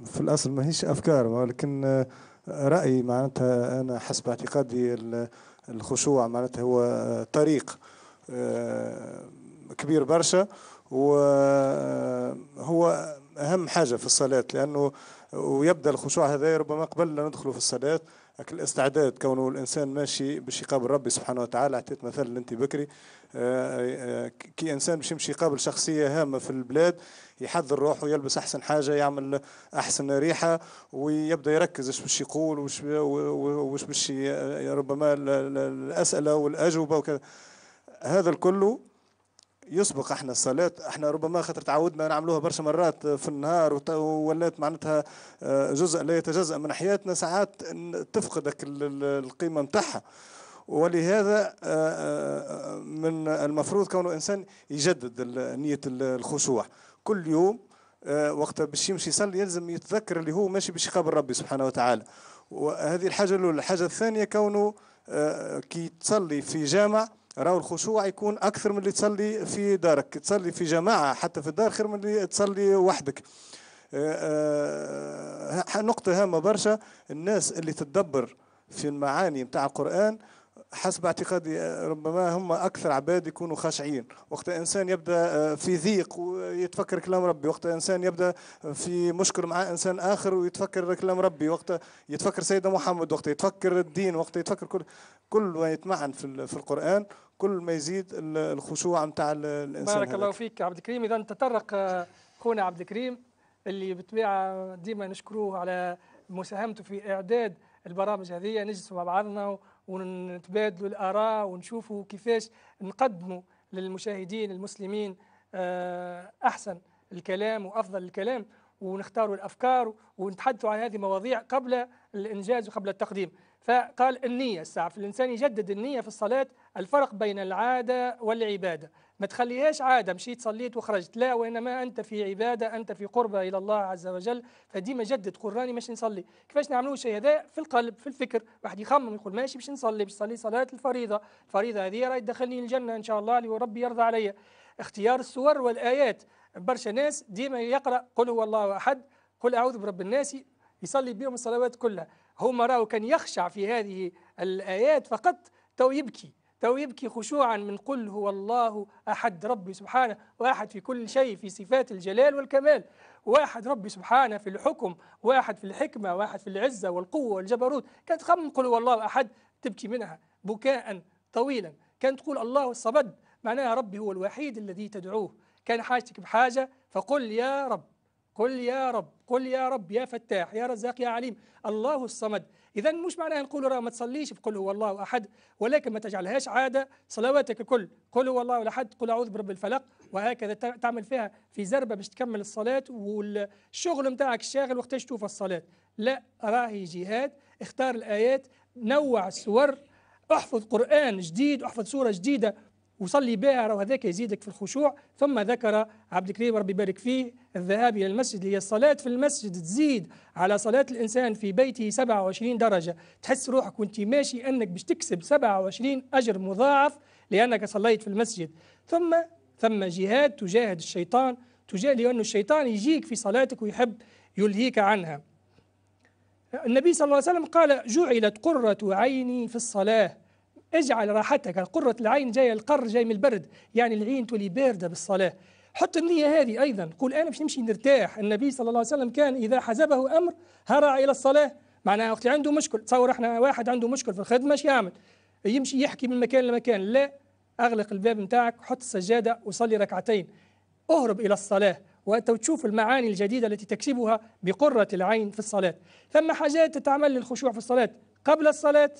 في الأصل ما هيش أفكار ولكن آه، رأيي معناتها أنا حسب اعتقادي ال- الخشوع معناتها هو آه، طريق آه، كبير برشا وهو أهم حاجة في الصلاة لأنه ويبدأ الخشوع هذا ربما قبل لا ندخل في الصلاة لكن الاستعداد كونه الإنسان ماشي باش يقابل ربي سبحانه وتعالى. اعطيت مثل أنت بكري. آه، آه، كي إنسان باش يمشي يقابل شخصية هامة في البلاد يحضر روحه يلبس أحسن حاجة يعمل أحسن ريحة ويبدأ يركز إيش باش يقول وش وش باش ربما ال- ال- الأسئلة والأجوبة وكذا. هذا الكله يسبق إحنا الصلاة. إحنا ربما خاطر تعودنا نعملوها برشا مرات في النهار وولات معناتها آه، جزء لا يتجزأ من حياتنا. ساعات تفقدك ال- ال- القيمة متاعها. ولهذا آه، آه، من المفروض كونه انسان يجدد ال- الخشوع. كل يوم وقت باش يمشي يصلي يلزم يتذكر اللي هو ماشي باش يقابل ربي سبحانه وتعالى. وهذه الحاجة الأولى. الحاجة الثانية كونه كي تصلي في جامع راهو الخشوع يكون أكثر من اللي تصلي في دارك تصلي في جماعة حتى في الدار خير من اللي تصلي وحدك. آه، آه، نقطة هامة برشا الناس اللي تتدبر في المعاني متاع القرآن حسب اعتقادي آه، ربما هم أكثر عباد يكونوا خاشعين وقت إنسان يبدأ آه، في ضيق ويتفكر كلام ربي وقت إنسان يبدأ في مشكل مع إنسان آخر ويتفكر كلام ربي وقت يتفكر سيدنا محمد وقت يتفكر الدين وقت يتفكر كل كل ما يتمعن في ال- في القرآن كل ما يزيد ال- الخشوع نتاع الإنسان بارك الله. فيك عبد الكريم إذا تطرق آه، اخونا عبد الكريم اللي بالطبيعة ديما نشكروه على مساهمته في إعداد البرامج هذه نجلسوا مع بعضنا ونتبادلوا الآراء ونشوفوا كيفاش نقدموا للمشاهدين المسلمين آه، أحسن الكلام وأفضل الكلام ونختاروا الأفكار ونتحدثوا عن هذه المواضيع قبل الإنجاز وقبل التقديم. فقال النية الساعة فالانسان يجدد النية في الصلاة الفرق بين العادة والعبادة. ما تخليهاش عادة مشيت صليت وخرجت. لا وإنما أنت في عبادة أنت في قربه إلى الله عز وجل. فديما جدد قل راني ماشي نصلي. كيفاش نعملوا الشيء هذا في القلب في الفكر. واحد يخمم يقول ماشي باش نصلي باش نصلي صلاة الفريضة. الفريضة هذه راهي تدخلني الجنة إن شاء الله اللي ربي يرضى عليا اختيار السور والآيات. برشا ناس ديما يقرأ قل هو الله أحد قل أعوذ برب الناس يصلي بهم الصلوات كلها. هو راهو كان يخشع في هذه الآيات فقط تو يبكي. تو يبكي خشوعا من قل هو الله أحد ربي سبحانه وأحد في كل شيء في صفات الجلال والكمال وأحد ربي سبحانه في الحكم وأحد في الحكمة وأحد في العزة والقوة والجبروت. كانت تخمم قل هو الله أحد تبكي منها بكاء طويلا. كانت تقول الله الصمد معناها ربي هو الوحيد الذي تدعوه. كان حاجتك بحاجة فقل يا رب. قل يا رب قل يا رب يا فتاح يا رزاق يا عليم الله الصمد. اذا مش معناها نقول راه ما تصليش بقول هو الله أحد ولكن ما تجعلهاش عادة صلواتك الكل قل هو الله احد قل أعوذ برب الفلق وهكذا تع- تعمل فيها في زربة باش تكمل الصلاة والشغل نتاعك الشاغل وقتاش تشوف الصلاة. لا راهي جهاد اختار الآيات نوع السور احفظ قرآن جديد احفظ سورة جديدة وصلي بها راه هذاك يزيدك في الخشوع. ثم ذكر عبد الكريم ربي يبارك فيه الذهاب إلى المسجد هي الصلاة في المسجد تزيد على صلاة الإنسان في بيته 27 درجة. تحس روحك وأنت ماشي أنك باش تكسب 27 أجر مضاعف لأنك صليت في المسجد. ثم ثم جهاد تجاهد الشيطان. تجاهد لأنه الشيطان يجيك في صلاتك ويحب يلهيك عنها. النبي صلى الله عليه وسلم قال جعلت قرة عيني في الصلاة. اجعل راحتك. قرة العين جاية القر جاي من البرد. يعني العين تولي باردة بالصلاة. حط النية هذه أيضا. قول أنا باش نمشي نرتاح. النبي صلى الله عليه وسلم كان إذا حزبه أمر هرع إلى الصلاة. معناها وقت عنده مشكل. تصور إحنا واحد عنده مشكل في الخدمة إيش يعمل؟ يمشي يحكي من مكان لمكان. لا أغلق الباب نتاعك حط السجادة وصلي ركعتين. اهرب إلى الصلاة وأنت تشوف المعاني الجديدة التي تكسبها بقرة العين في الصلاة. ثم حاجات تتعمل للخشوع في الصلاة. قبل الصلاة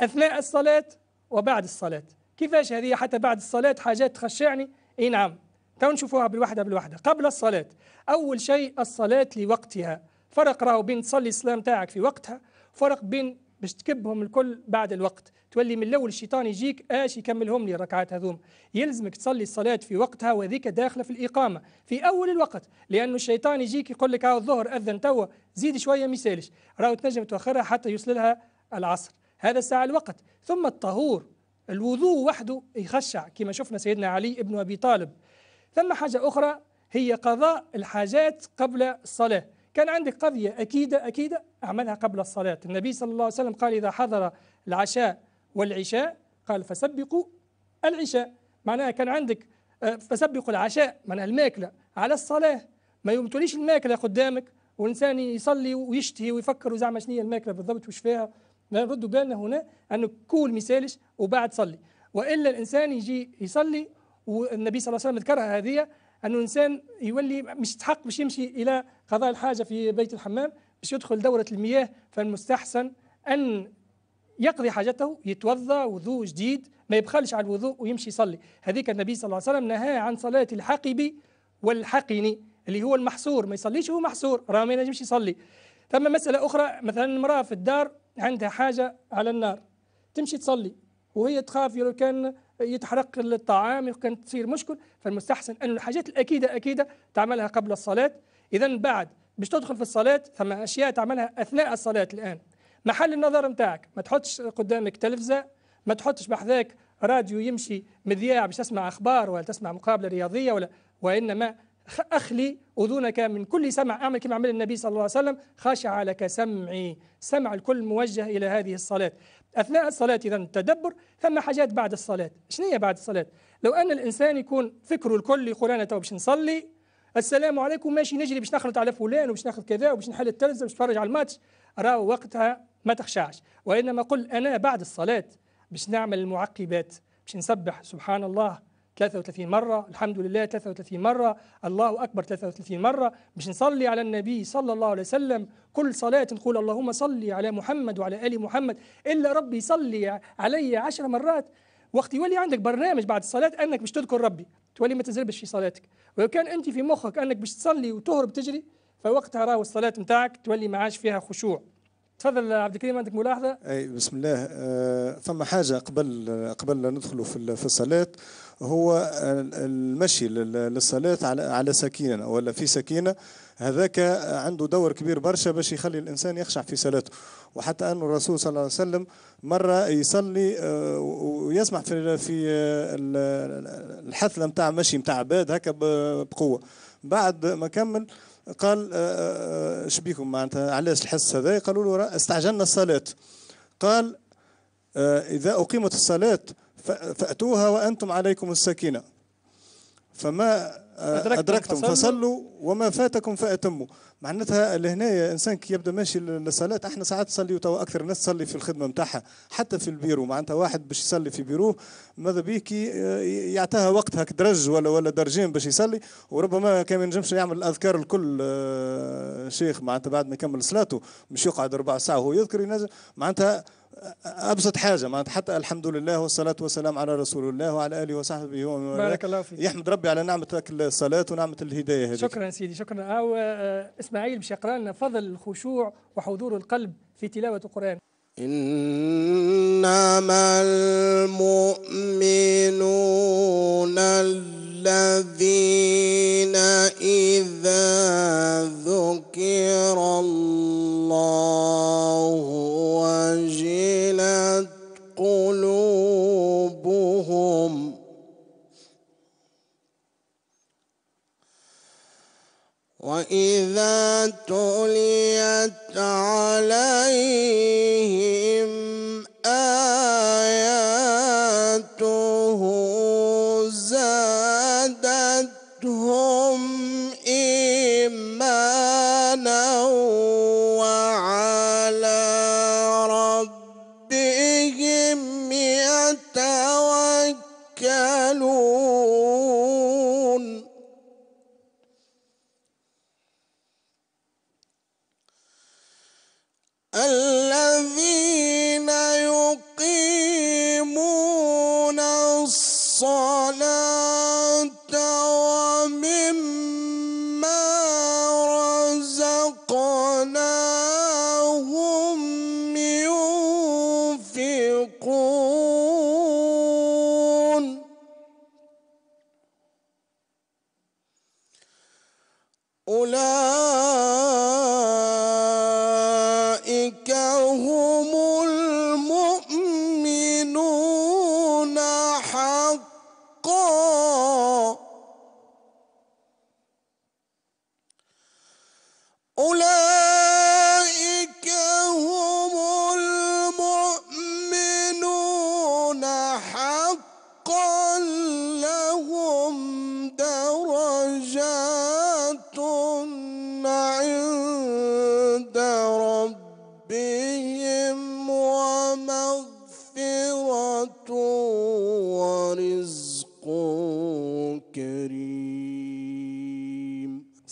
أثناء الصلاة وبعد الصلاة. كيفاش هذه؟ حتى بعد الصلاة حاجات تخشعني. إي نعم. تو نشوفوها بالوحدة بالوحدة. قبل الصلاة. أول شيء الصلاة لوقتها. فرق راهو بين تصلي الصلاة نتاعك في وقتها فرق بين باش تكبهم الكل بعد الوقت. تولي من الأول الشيطان يجيك آش يكملهم لي الركعات هذوم. يلزمك تصلي الصلاة في وقتها وذيك داخلة في الإقامة في أول الوقت. لأنه الشيطان يجيك يقول لك هاو الظهر أذن توا. زيد شوية ما يسالش راهو تنجم تاخرها حتى يوصل لها العصر. هذا الساعة الوقت. ثم الطهور الوضوء وحده يخشع كما شفنا سيدنا علي ابن أبي طالب. ثم حاجة أخرى هي قضاء الحاجات قبل الصلاة. كان عندك قضية أكيدة أكيدة أعملها قبل الصلاة. النبي صلى الله عليه وسلم قال إذا حضر العشاء والعشاء قال فسبقوا العشاء. معناها كان عندك آه، فسبقوا العشاء معناها الماكلة. على الصلاة ما يمتليش الماكلة قدامك والإنسان يصلي ويشتهي ويفكر زعما شنو هي الماكلة بالضبط وش فيها. نردوا بالنا هنا أنه كول مثالش وبعد صلي. وإلا الإنسان يجي يصلي والنبي صلى الله عليه وسلم ذكرها هذه انه الإنسان يولي مش يستحق باش يمشي إلى قضاء الحاجة في بيت الحمام باش يدخل دورة المياه. فالمستحسن أن يقضي حاجته يتوضأ وضوء جديد ما يبخلش على الوضوء ويمشي يصلي. هذيك النبي صلى الله عليه وسلم نهى عن صلاة الحقب والحقن اللي هو المحصور. ما يصليش هو محصور راه ما ينجمش يصلي. ثم مسألة أخرى مثلا امرأة في الدار عندها حاجة على النار. تمشي تصلي وهي تخاف لو كان يتحرق الطعام لو كان تصير مشكل. فالمستحسن أن الحاجات الأكيدة أكيدة تعملها قبل الصلاة. إذا بعد باش تدخل في الصلاة ثم أشياء تعملها أثناء الصلاة الآن. محل النظر نتاعك ما تحطش قدامك تلفزة ما تحطش بحذاك راديو يمشي مذياع باش تسمع أخبار ولا تسمع مقابلة رياضية ولا وإنما أخلي أذنك من كل سمع أعمل كما عمل النبي صلى الله عليه وسلم خشع لك سمعي. سمع الكل موجه إلى هذه الصلاة. أثناء الصلاة إذا تدبر ثم حاجات بعد الصلاة. شنو هي بعد الصلاة؟ لو أن الإنسان يكون فكره الكل يقول أنا تو باش نصلي السلام عليكم ماشي نجري باش نخلط على فلان وباش ناخذ كذا وباش نحل التلفزة باش نتفرج على الماتش راهو وقتها ما تخشعش. وإنما قل أنا بعد الصلاة باش نعمل المعقبات باش نسبح سبحان الله. 33 مرة الحمد لله 33 مرة الله أكبر 33 مرة. باش نصلي على النبي صلى الله عليه وسلم كل صلاة نقول اللهم صلي على محمد وعلى آل محمد إلا ربي صلي علي عشر مرات. وقت يولي عندك برنامج بعد الصلاة أنك باش تذكر ربي. تولي ما تزربش في صلاتك. ولو كان أنت في مخك أنك باش تصلي وتهرب تجري فوقتها راهو الصلاة نتاعك تولي ما عادش فيها خشوع. تفضل عبد الكريم عندك ملاحظة؟ أي بسم الله. آه، ثم حاجة قبل قبل لا ندخلوا في في الصلاه هو ال- المشي لل- للصلاه على على سكينة ولا في سكينة. هذاك عنده دور كبير برشا باش يخلي الإنسان يخشع في صلاته. وحتى أن الرسول صلى الله عليه وسلم مرة يصلي آه، ويسمع في في ال- الحثلة نتاع مشي نتاع عباد هكا ب- بقوة. بعد ما كمل قال آه، آه، إيش بيكم معناتها؟ علاش الحس هذا؟ قالوا له استعجلنا الصلاة. قال آه، إذا أقيمت الصلاة ف- فأتوها وأنتم عليكم السكينة. فما آه، أدركتم فصلوا. وما فاتكم فأتموا. معناتها لهنا إنسان كي يبدأ ماشي للصلاة إحنا ساعات نصلي وتوا أكثر الناس تصلي في الخدمة متاعها حتى في البيرو. معناتها واحد باش يصلي في بيروه ماذا بيك ي- يعطيها وقت هك درج ولا ولا درجين باش يصلي وربما كان ما ينجمش يعمل الأذكار الكل آه، شيخ. معناتها بعد ما يكمل صلاته مش يقعد ربع ساعة وهو يذكر ينجم معناتها أبسط حاجة معناتها حتى الحمد لله والصلاة والسلام على رسول الله وعلى آله وصحبه ومن والاه. بارك الله فيك. يحمد ربي على نعمة الصلاة ونعمة الهداية هذه شكرا سيدي شكرا. أو آه، إسماعيل باش يقرأ لنا فضل الخشوع وحضور القلب في تلاوة القرآن. إنما المؤمنون الذين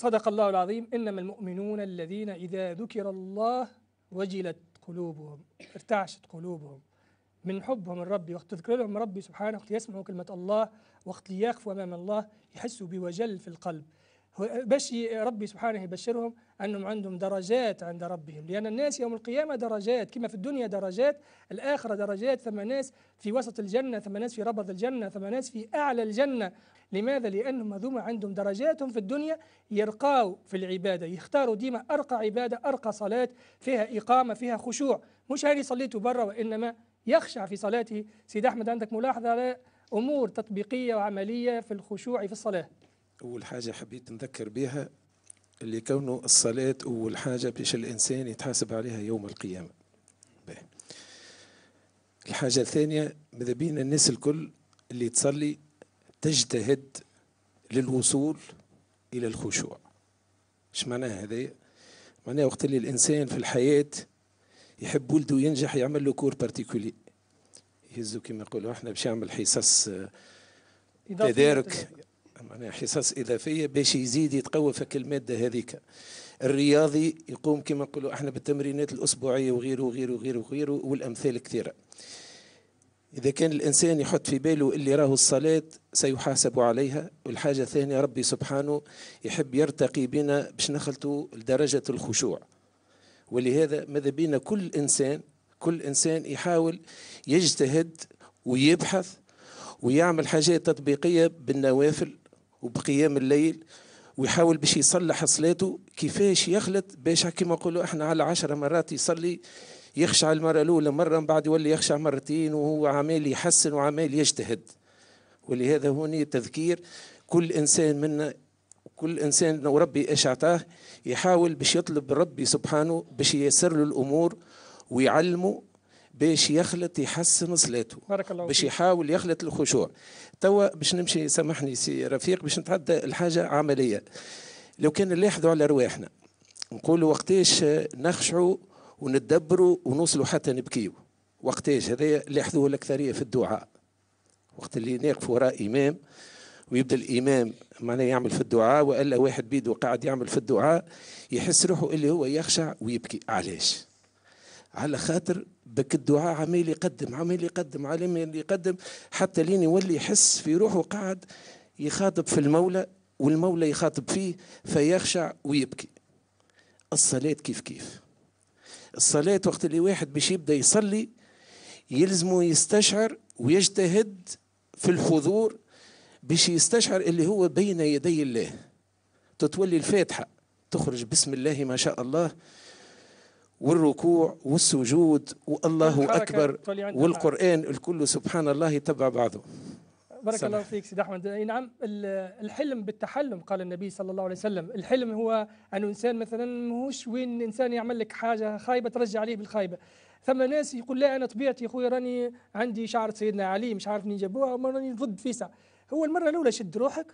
صدق الله العظيم إنما المؤمنون الذين إذا ذكر الله وجلت قلوبهم ارتعشت قلوبهم من حبهم الرب وقت تذكر لهم ربي سبحانه وقت يسمعوا كلمة الله وقت يقفوا أمام الله يحسوا بوجل في القلب. باش ربي سبحانه يبشرهم أنهم عندهم درجات عند ربهم. لأن الناس يوم القيامة درجات كما في الدنيا درجات الآخرة درجات ثم ناس في وسط الجنة ثم ناس في ربض الجنة ثم ناس في أعلى الجنة. لماذا؟ لأنهم هذوما عندهم درجاتهم في الدنيا يرقاوا في العبادة يختاروا ديما أرقى عبادة أرقى صلاة فيها إقامة فيها خشوع. مش هذه صليته برا وإنما يخشع في صلاته. سيد أحمد عندك ملاحظة على أمور تطبيقية وعملية في الخشوع في الصلاة؟ أول حاجة حبيت نذكر بها اللي كونه الصلاة أول حاجة باش الإنسان يتحاسب عليها يوم القيامة. باهي. الحاجة الثانية ماذا بينا الناس الكل اللي تصلي تجتهد للوصول إلى الخشوع. إيش معناها هذا؟ معناها وقت اللي الإنسان في الحياة يحب ولده ينجح يعمل له cours particulier يهزو كما يقولوا إحنا باش يعمل حصص آه، تدارك. معناها حصص إضافية باش يزيد يتقوى في المادة هذيك. الرياضي يقوم كما نقولوا إحنا بالتمرينات الأسبوعية وغيره وغيره وغيره وغيره والأمثال كثيرة. إذا كان الإنسان يحط في باله اللي راه الصلاة سيحاسب عليها والحاجة الثانية ربي سبحانه يحب يرتقي بنا باش نخلطوا لدرجة الخشوع. ولهذا ماذا بينا كل إنسان كل إنسان يحاول يجتهد ويبحث ويعمل حاجات تطبيقية بالنوافل وبقيام الليل ويحاول باش يصلح صلاته. كيفاش يخلط باش كما نقولوا إحنا على عشر مرات يصلي يخشع المرة الأولى مرة من بعد يولي يخشع مرتين وهو عمال يحسن وعمال يجتهد. ولهذا هوني تذكير كل إنسان منا كل إنسان لو ربي إيش أعطاه يحاول باش يطلب ربي سبحانه باش ييسر له الأمور ويعلمه باش يخلط يحسن صلاته بارك الله باش. يحاول يخلط الخشوع. توا باش نمشي سامحني سي رفيق باش نتعدى الحاجة عملية. لو كان نلاحظوا على رواحنا نقولوا وقتاش نخشعوا وندبروا ونوصلوا حتى نبكيوا وقتاش؟ هذا لاحظوه الأكثرية في الدعاء. وقت اللي نقف وراء إمام ويبدأ الإمام معناه يعمل في الدعاء وإلا واحد بيده قاعد يعمل في الدعاء يحس روحه اللي هو يخشع ويبكي. علاش؟ على خاطر بك الدعاء عمال يقدم عمال يقدم عمال يقدم حتى لين يولي يحس في روحه قاعد يخاطب في المولى والمولى يخاطب فيه فيخشع ويبكي. الصلاة كيف كيف؟ الصلاة وقت اللي واحد باش يبدأ يصلي يلزمه يستشعر ويجتهد في الحضور باش يستشعر اللي هو بين يدي الله. تتولي الفاتحة تخرج بسم الله ما شاء الله والركوع والسجود والله أكبر والقرآن الكل سبحان الله يتبع بعضه. بارك سمح. الله فيك سيدي أحمد. نعم ال- الحلم بالتحلم قال النبي صلى الله عليه وسلم. الحلم هو انه إنسان مثلا ماهوش وين إنسان يعمل لك حاجة خايبة ترجع عليه بالخايبة. ثم ناس يقول لا أنا طبيعتي يا خويا راني عندي شعر سيدنا علي مش عارف منين جابوها راني ضد فيسع. هو المرة الأولى شد روحك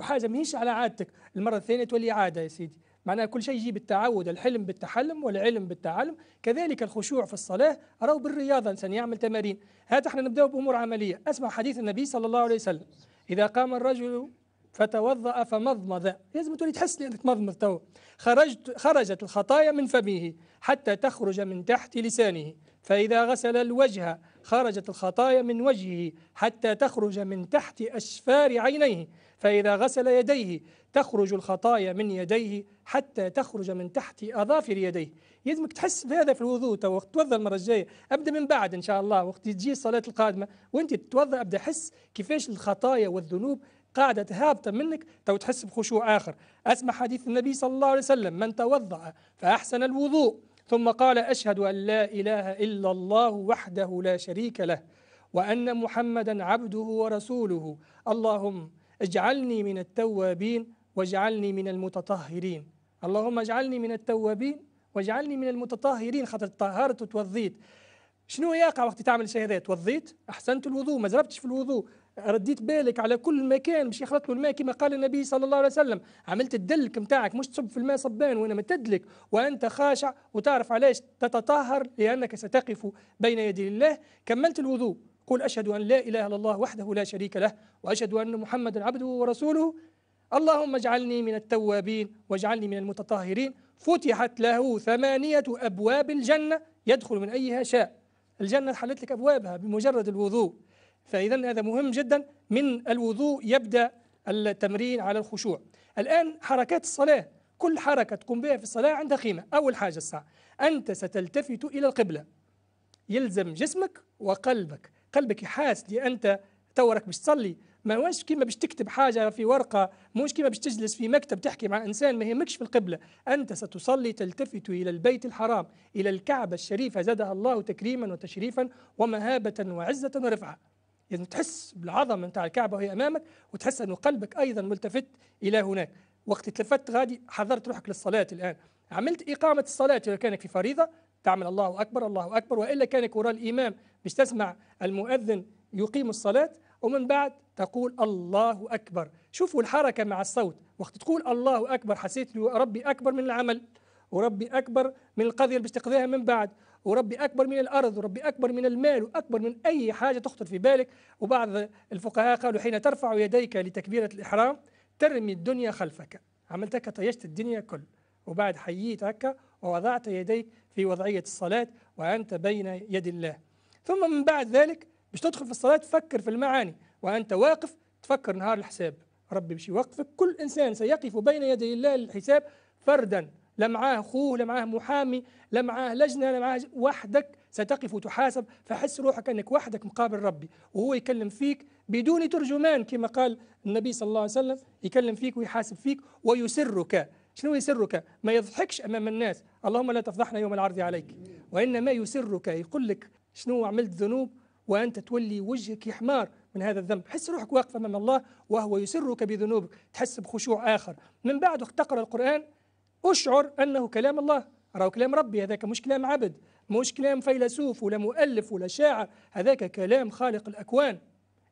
حاجة ماهيش على عادتك. المرة الثانية تولي عادة يا سيدي. معناها كل شيء يجي بالتعود الحلم بالتحلم والعلم بالتعلم. كذلك الخشوع في الصلاة أراه بالرياضة إنسان يعمل تمارين. هات إحنا نبدأ بأمور عملية. أسمع حديث النبي صلى الله عليه وسلم. إذا قام الرجل فتوضأ فمضمض. لازم تولي تحس لأنك تمضمض تو. خرجت خرجت الخطايا من فمه حتى تخرج من تحت لسانه. فإذا غسل الوجه خرجت الخطايا من وجهه حتى تخرج من تحت أشفار عينيه. فإذا غسل يديه تخرج الخطايا من يديه حتى تخرج من تحت أظافر يديه. يلزمك تحس بهذا في الوضوء تو وقت توضأ المرة الجاية أبدأ من بعد إن شاء الله وقت تجي الصلاة القادمة وأنت تتوضأ أبدأ حس كيفاش الخطايا والذنوب قاعدة هابطة منك تو تحس بخشوع آخر. أسمع حديث النبي صلى الله عليه وسلم من توضأ فأحسن الوضوء. ثم قال أشهد أن لا إله إلا الله وحده لا شريك له وأن محمدا عبده ورسوله. اللهم اجعلني من التوابين واجعلني من المتطهرين. اللهم اجعلني من التوابين واجعلني من المتطهرين. خاطر طهرت وتوضيت شنو يقع وقت تعمل شيء هذا؟ توضيت؟ أحسنت الوضوء. ما زربتش في الوضوء. رديت بالك على كل مكان. باش يخلط له الماء كما قال النبي صلى الله عليه وسلم. عملت الدلك نتاعك مش تصب في الماء صبان وإنما تدلك. وأنت خاشع وتعرف علاش تتطهر لأنك ستقف بين يدي الله كملت الوضوء. قل أشهد أن لا إله إلا الله وحده لا شريك له وأشهد أن محمدا عبده ورسوله. اللهم اجعلني من التوابين واجعلني من المتطهرين. فتحت له ثمانية أبواب الجنة يدخل من أيها شاء. الجنة حلت لك أبوابها بمجرد الوضوء. فإذا هذا مهم جدا. من الوضوء يبدأ التمرين على الخشوع. الآن حركات الصلاة. كل حركة تقوم بها في الصلاة عندها قيمة. أول حاجة الساعة أنت ستلتفت إلى القبلة. يلزم جسمك وقلبك قلبك يحاس لي أنت تورك باش تصلي. ما هوش كيما باش تكتب حاجة في ورقة مش كيما باش تجلس في مكتب تحكي مع إنسان ما يهمكش في القبلة. أنت ستصلي تلتفت إلى البيت الحرام إلى الكعبة الشريفة زادها الله تكريما وتشريفا ومهابة وعزة ورفعة. لازم تحس بالعظمة نتاع الكعبة وهي أمامك وتحس إنه قلبك أيضا ملتفت إلى هناك. وقت تلفت غادي حضرت روحك للصلاة الآن. عملت إقامة الصلاة إذا كانت في فريضة؟ تعمل الله أكبر الله أكبر وإلا كانك وراء الامام باش تسمع المؤذن يقيم الصلاة ومن بعد تقول الله أكبر. شوفوا الحركة مع الصوت. وقت تقول الله أكبر حسيت ربي أكبر من العمل وربي أكبر من القضية اللي تقضيها من بعد وربي أكبر من الأرض وربي أكبر من المال وأكبر من أي حاجة تخطر في بالك. وبعض الفقهاء قالوا حين ترفع يديك لتكبيرة الإحرام ترمي الدنيا خلفك. عملت هكا طيشت الدنيا كل. وبعد حييت هكا ووضعت يديك في وضعية الصلاة وأنت بين يد الله. ثم من بعد ذلك باش تدخل في الصلاة تفكر في المعاني وأنت واقف تفكر نهار الحساب. ربي باش يوقفك. كل إنسان سيقف بين يدي الله للحساب فردا. لا معاه أخوه لا معاه محامي لا معاه لجنة لا معاه وحدك ستقف وتحاسب. فحس روحك أنك وحدك مقابل ربي وهو يكلم فيك بدون ترجمان كما قال النبي صلى الله عليه وسلم يكلم فيك ويحاسب فيك ويسرك. شنو يسرك؟ ما يضحكش أمام الناس. اللهم لا تفضحنا يوم العرض عليك. وإنما يسرك يقول لك شنو عملت ذنوب وأنت تولي وجهك يحمار من هذا الذنب. حس روحك واقف أمام الله وهو يسرك بذنوبك. تحس بخشوع آخر. من بعد وقت تقرا القرآن أشعر أنه كلام الله. راهو كلام ربي هذاك مش كلام عبد مش كلام فيلسوف ولا مؤلف ولا شاعر. هذاك كلام خالق الأكوان.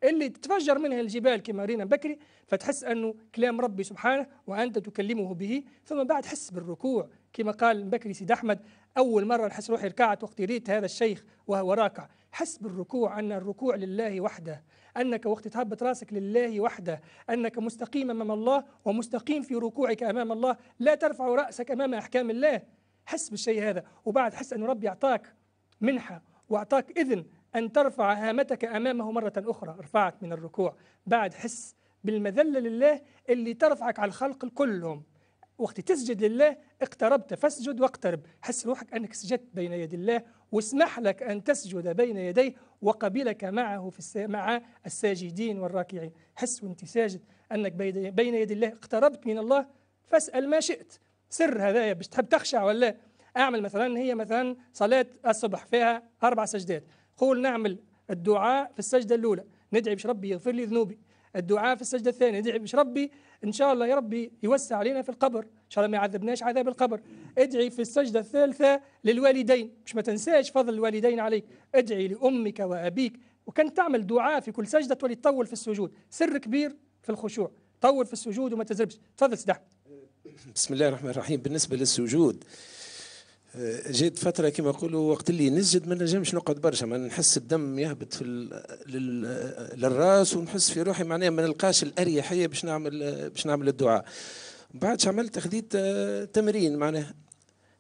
اللي تتفجر منها الجبال كما رينا بكري فتحس أنه كلام ربي سبحانه وأنت تكلمه به ثم بعد حس بالركوع. كما قال بكري سيد أحمد أول مرة نحس روحي ركعت وقت ريت هذا الشيخ وهو راكع. حس بالركوع أن الركوع لله وحده أنك وقت تهبط راسك لله وحده أنك مستقيم أمام الله ومستقيم في ركوعك أمام الله لا ترفع رأسك أمام أحكام الله. حس بالشيء هذا وبعد حس أن ربي أعطاك منحة وأعطاك إذن أن ترفع هامتك أمامه مرة أخرى رفعت من الركوع. بعد حس بالمذلة لله اللي ترفعك على الخلق كلهم. وقت تسجد لله اقتربت فاسجد واقترب. حس روحك أنك سجدت بين يدي الله واسمح لك أن تسجد بين يديه وقبلك معه في الس... مع الساجدين والراكعين. حس وأنت ساجد أنك بين يدي الله. اقتربت من الله فاسأل ما شئت. سر هذايا باش تحب تخشع ولا؟ أعمل مثلا هي مثلا صلاة الصبح فيها أربع سجدات. قول نعمل الدعاء في السجدة الأولى. ندعي باش ربي يغفر لي ذنوبي. الدعاء في السجدة الثانية ندعي باش ربي إن شاء الله يا ربي يوسع علينا في القبر. إن شاء الله ما يعذبناش عذاب القبر. ادعي في السجدة الثالثة للوالدين. مش ما تنساش فضل الوالدين عليك. ادعي لأمك وأبيك. وكان تعمل دعاء في كل سجدة تولي تطول في السجود. سر كبير في الخشوع. طول في السجود وما تزربش. تفضل سيدي بسم الله الرحمن الرحيم. بالنسبة للسجود آه، جيت فترة كما يقولوا وقت اللي نسجد ما نجمش نقعد برشا ما نحس الدم يهبط في للراس ونحس في روحي معناها ما نلقاش الأريحية باش نعمل باش نعمل الدعاء. بعد عملت؟ خذيت آه، تمرين معناها.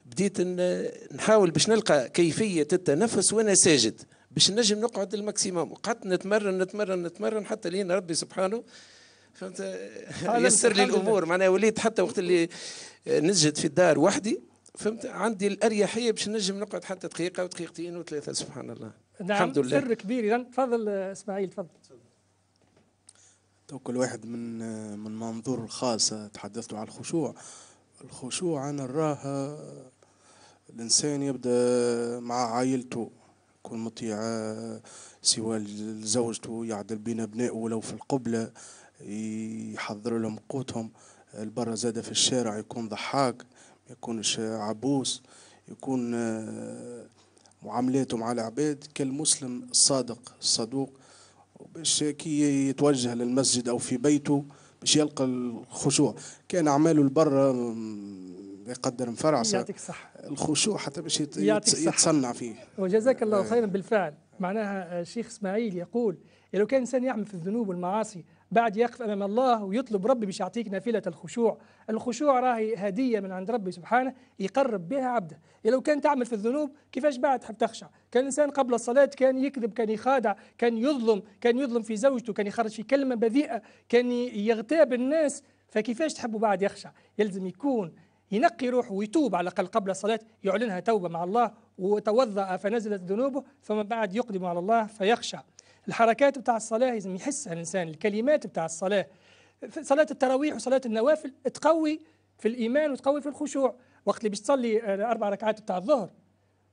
بديت نحاول باش نلقى كيفية التنفس وأنا ساجد باش نجم نقعد ال maximum. وقعدت نتمرن نتمرن نتمرن حتى لين ربي سبحانه فهمت؟ يسر لي الأمور. معناها وليت حتى وقت اللي نسجد في الدار وحدي فهمت؟ عندي الأريحية باش نجم نقعد حتى دقيقة ودقيقتين وثلاثة سبحان الله. نعم الحمد لله. سر كبير. اذا تفضل إسماعيل تفضل. تو كل واحد من من منظور الخاص تحدثت عن الخشوع. الخشوع أنا نراه الإنسان يبدأ مع عائلته يكون مطيع سواء لزوجته يعدل بين أبنائه ولو في القبلة يحضر لهم قوتهم. البرة زادة في الشارع يكون ضحاك. ما يكونش عبوس يكون آه، معاملاته مع العباد كالمسلم الصادق الصدوق باش كي يتوجه للمسجد أو في بيته باش يلقى الخشوع. كان أعماله البر يقدر مفرعسه يعطيك الصحة. الخشوع حتى باش يتصنع فيه. وجزاك الله خيرا بالفعل. معناها الشيخ إسماعيل يقول لو كان الانسان يعمل في الذنوب والمعاصي بعد يقف أمام الله ويطلب ربي باش يعطيك نافلة الخشوع، الخشوع راهي هدية من عند ربي سبحانه يقرب بها عبده، لو كان تعمل في الذنوب كيفاش بعد تحب تخشع؟ كان الانسان قبل الصلاة كان يكذب، كان يخادع، كان يظلم، كان يظلم في زوجته، كان يخرج في كلمة بذيئة، كان يغتاب الناس، فكيفاش تحبوا بعد يخشع؟ يلزم يكون ينقي روحه ويتوب على الأقل قبل الصلاة يعلنها توبة مع الله وتوضأ فنزلت ذنوبه ثم بعد يقدم على الله فيخشع الحركات بتاع الصلاة لازم يحسها الإنسان الكلمات بتاع الصلاة. صلاة التراويح وصلاة النوافل تقوي في الإيمان وتقوي في الخشوع. وقت اللي باش تصلي أربع ركعات بتاع الظهر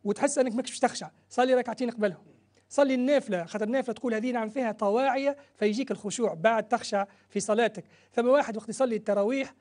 وتحس أنك ماكش تخشع صلي ركعتين قبلهم صلي النافلة خاطر النافلة تقول هذه نعم فيها طواعية فيجيك الخشوع بعد تخشع في صلاتك. ثم واحد وقت يصلي التراويح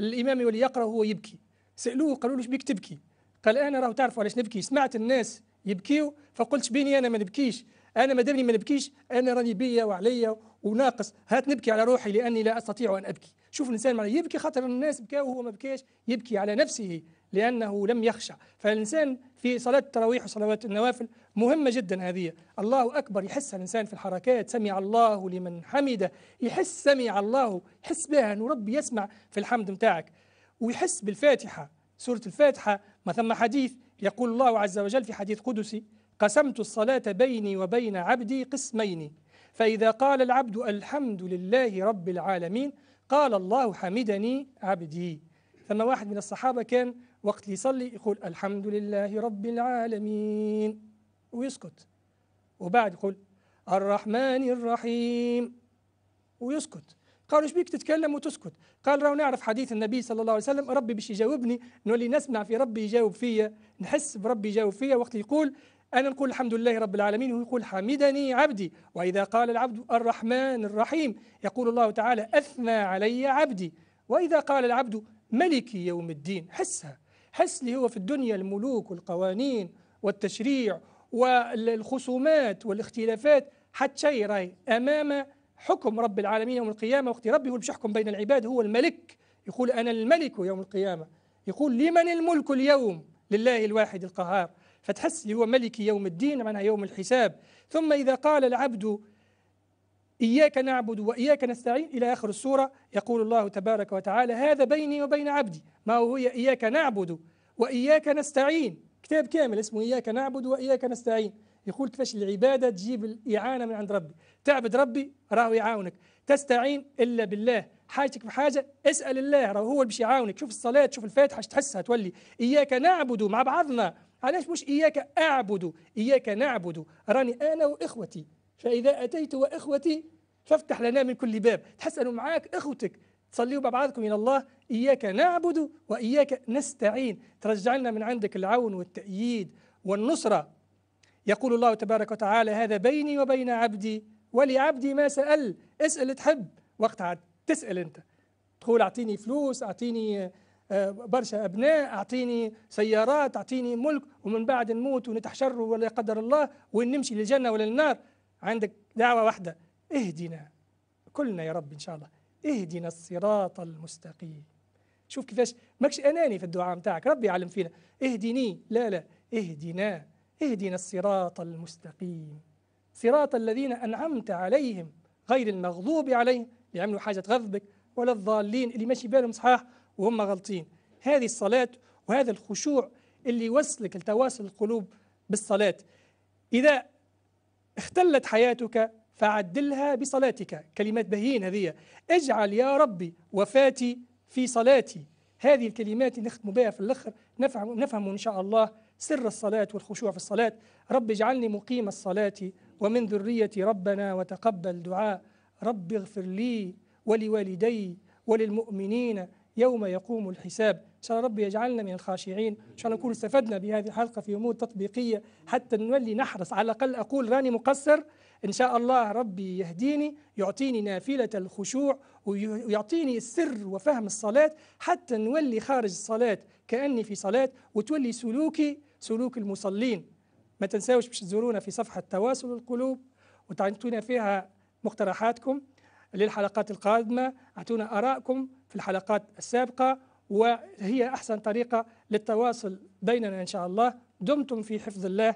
الإمام يولي يقرأ وهو يبكي. سألوه قالوا له بيك تبكي؟ قال أنا راه تعرفوا علاش نبكي. سمعت الناس يبكيوا فقلت بيني أنا ما نبكيش. أنا ما دامني ما نبكيش أنا راني بيا وعليا وناقص. هات نبكي على روحي لأني لا أستطيع أن أبكي. شوف الإنسان معناه يبكي خاطر الناس بكاو وهو ما بكاش يبكي على نفسه لأنه لم يخشع. فالإنسان في صلاة التراويح وصلوات النوافل مهمة جدا هذه. الله أكبر يحس الإنسان في الحركات. سمع الله لمن حمده. يحس سمع الله. يحس بها. أنه ربي يسمع في الحمد متاعك. ويحس بالفاتحة. سورة الفاتحة ما ثم حديث يقول الله عز وجل في حديث قدسي قسمت الصلاة بيني وبين عبدي قسمين. فإذا قال العبد الحمد لله رب العالمين قال الله حمدني عبدي. ثم واحد من الصحابة كان وقت يصلي يقول الحمد لله رب العالمين ويسكت. وبعد يقول الرحمن الرحيم ويسكت. قالوا إيش بيك تتكلم وتسكت؟ قال راهو نعرف حديث النبي صلى الله عليه وسلم ربي باش يجاوبني نولي نسمع في ربي يجاوب فيا نحس بربي يجاوب فيا وقت يقول أنا نقول الحمد لله رب العالمين وهو يقول حمدني عبدي. وإذا قال العبد الرحمن الرحيم يقول الله تعالى أثنى علي عبدي. وإذا قال العبد ملكي يوم الدين حسها. حس لي هو في الدنيا الملوك والقوانين والتشريع والخصومات والاختلافات حتى شيء راي أمام حكم رب العالمين يوم القيامة وقت ربي هو اللي يحكم بين العباد هو الملك. يقول أنا الملك يوم القيامة. يقول لمن الملك اليوم؟ لله الواحد القهار. فتحس اللي هو ملك يوم الدين معناها يوم الحساب. ثم إذا قال العبد إياك نعبد وإياك نستعين إلى آخر السورة يقول الله تبارك وتعالى هذا بيني وبين عبدي. ما هو إياك نعبد وإياك نستعين. كتاب كامل اسمه إياك نعبد وإياك نستعين. يقول كيفاش العبادة تجيب الإعانة من عند ربي. تعبد ربي راهو يعاونك. تستعين إلا بالله. حاجتك بحاجة اسأل الله راهو هو اللي باش يعاونك. شوف الصلاة شوف الفاتحة تحسها تولي. إياك نعبد مع بعضنا. علاش؟ مش إياك أعبد إياك نعبد. راني أنا وإخوتي. فإذا أتيت وإخوتي فافتح لنا من كل باب. تحس أنه معاك إخوتك. تصليوا مع بعضكم إلى الله. إياك نعبد وإياك نستعين. ترجع لنا من عندك العون والتأييد والنصرة. يقول الله تبارك وتعالى هذا بيني وبين عبدي ولعبدي ما سأل اسأل تحب. وقتها تسأل أنت. تقول أعطيني فلوس أعطيني آه، برشا أبناء أعطيني سيارات أعطيني ملك ومن بعد نموت ونتحشر ولا قدر الله ونمشي للجنة ولا للنار. عندك دعوة واحدة اهدنا كلنا يا رب إن شاء الله اهدنا الصراط المستقيم. شوف كيفاش ماكش أناني في الدعاء متاعك ربي يعلم فينا. اهدني لا لا اهدنا اهدنا الصراط المستقيم. صراط الذين أنعمت عليهم غير المغضوب عليهم اللي عملوا حاجة غضبك ولا الضالين اللي ماشي بالهم صحاح وهم غلطين. هذه الصلاة وهذا الخشوع اللي يوصلك لتواصل القلوب بالصلاة. إذا اختلت حياتك فعدلها بصلاتك. كلمات بهين هذه. اجعل يا ربي وفاتي في صلاتي. هذه الكلمات نختم بها في الأخر. نفهم, نفهم إن شاء الله سر الصلاة والخشوع في الصلاة. رب اجعلني مقيم الصلاة ومن ذريتي ربنا وتقبل دعاء. رب اغفر لي ولوالدي وللمؤمنين يوم يقوم الحساب. إن شاء الله ربي يجعلنا من الخاشعين. إن شاء الله نكون استفدنا بهذه الحلقة في أمور تطبيقية. حتى نولي نحرص على الأقل أقول راني مقصر. إن شاء الله ربي يهديني يعطيني نافلة الخشوع ويعطيني السر وفهم الصلاة. حتى نولي خارج الصلاة كأني في صلاة وتولي سلوكي سلوك المصلين. ما تنساوش باش تزورونا في صفحة تواصل القلوب وتعطونا فيها مقترحاتكم للحلقات القادمة. أعطونا آرائكم في الحلقات السابقة وهي أحسن طريقة للتواصل بيننا إن شاء الله. دمتم في حفظ الله.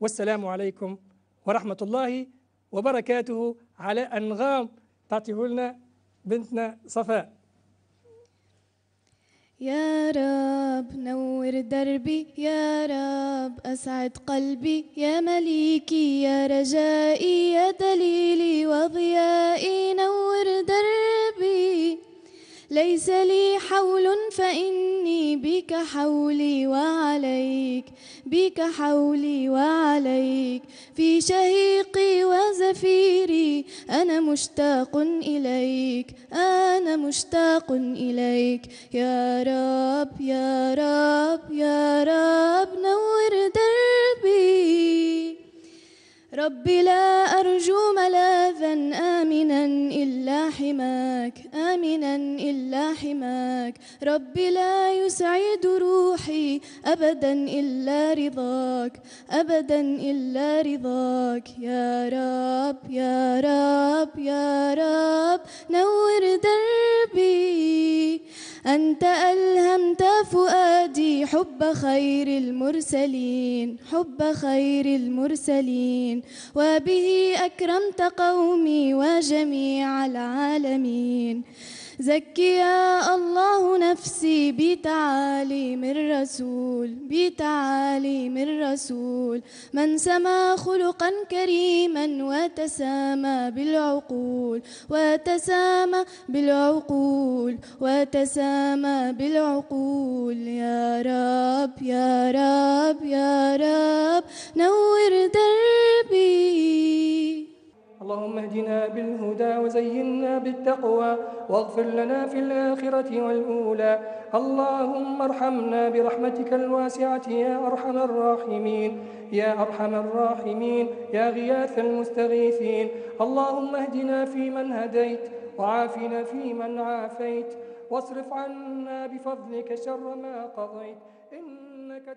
والسلام عليكم ورحمة الله وبركاته على أنغام. تعطيه لنا بنتنا صفاء. يا رب نور دربي يا رب أسعد قلبي. يا مليكي يا رجائي يا دليلي وضيائي نور دربي. ليس لي حول فإني بك حولي وعليك. بك حولي وعليك في شهيقي وزفيري أنا مشتاق إليك أنا مشتاق إليك. يا رب يا رب يا رب نور دربي. ربي لا أرجو ملاذا آمنا إلا حماك آمنا إلا حماك. ربي لا يسعد روحي أبدا إلا رضاك أبدا إلا رضاك. يا رب يا رب يا رب نور دربي. أنت ألهمت فؤادي حب خير المرسلين حب خير المرسلين. وبه أكرمت قومي وجميع العالمين. زكي يا الله نفسي بتعاليم الرسول بتعاليم الرسول. من سما خلقا كريما وتسامى بالعقول وتسامى بالعقول وتسامى بالعقول. يا رب يا رب يا رب نور دربي. اللهم اهدنا بالهدى وزينا بالتقوى واغفر لنا في الآخرة والأولى. اللهم ارحمنا برحمتك الواسعة يا أرحم الراحمين. يا أرحم الراحمين. يا غياث المستغيثين. اللهم اهدنا فيمن هديت وعافنا فيمن عافيت. واصرف عنا بفضلك شر ما قضيت. إنك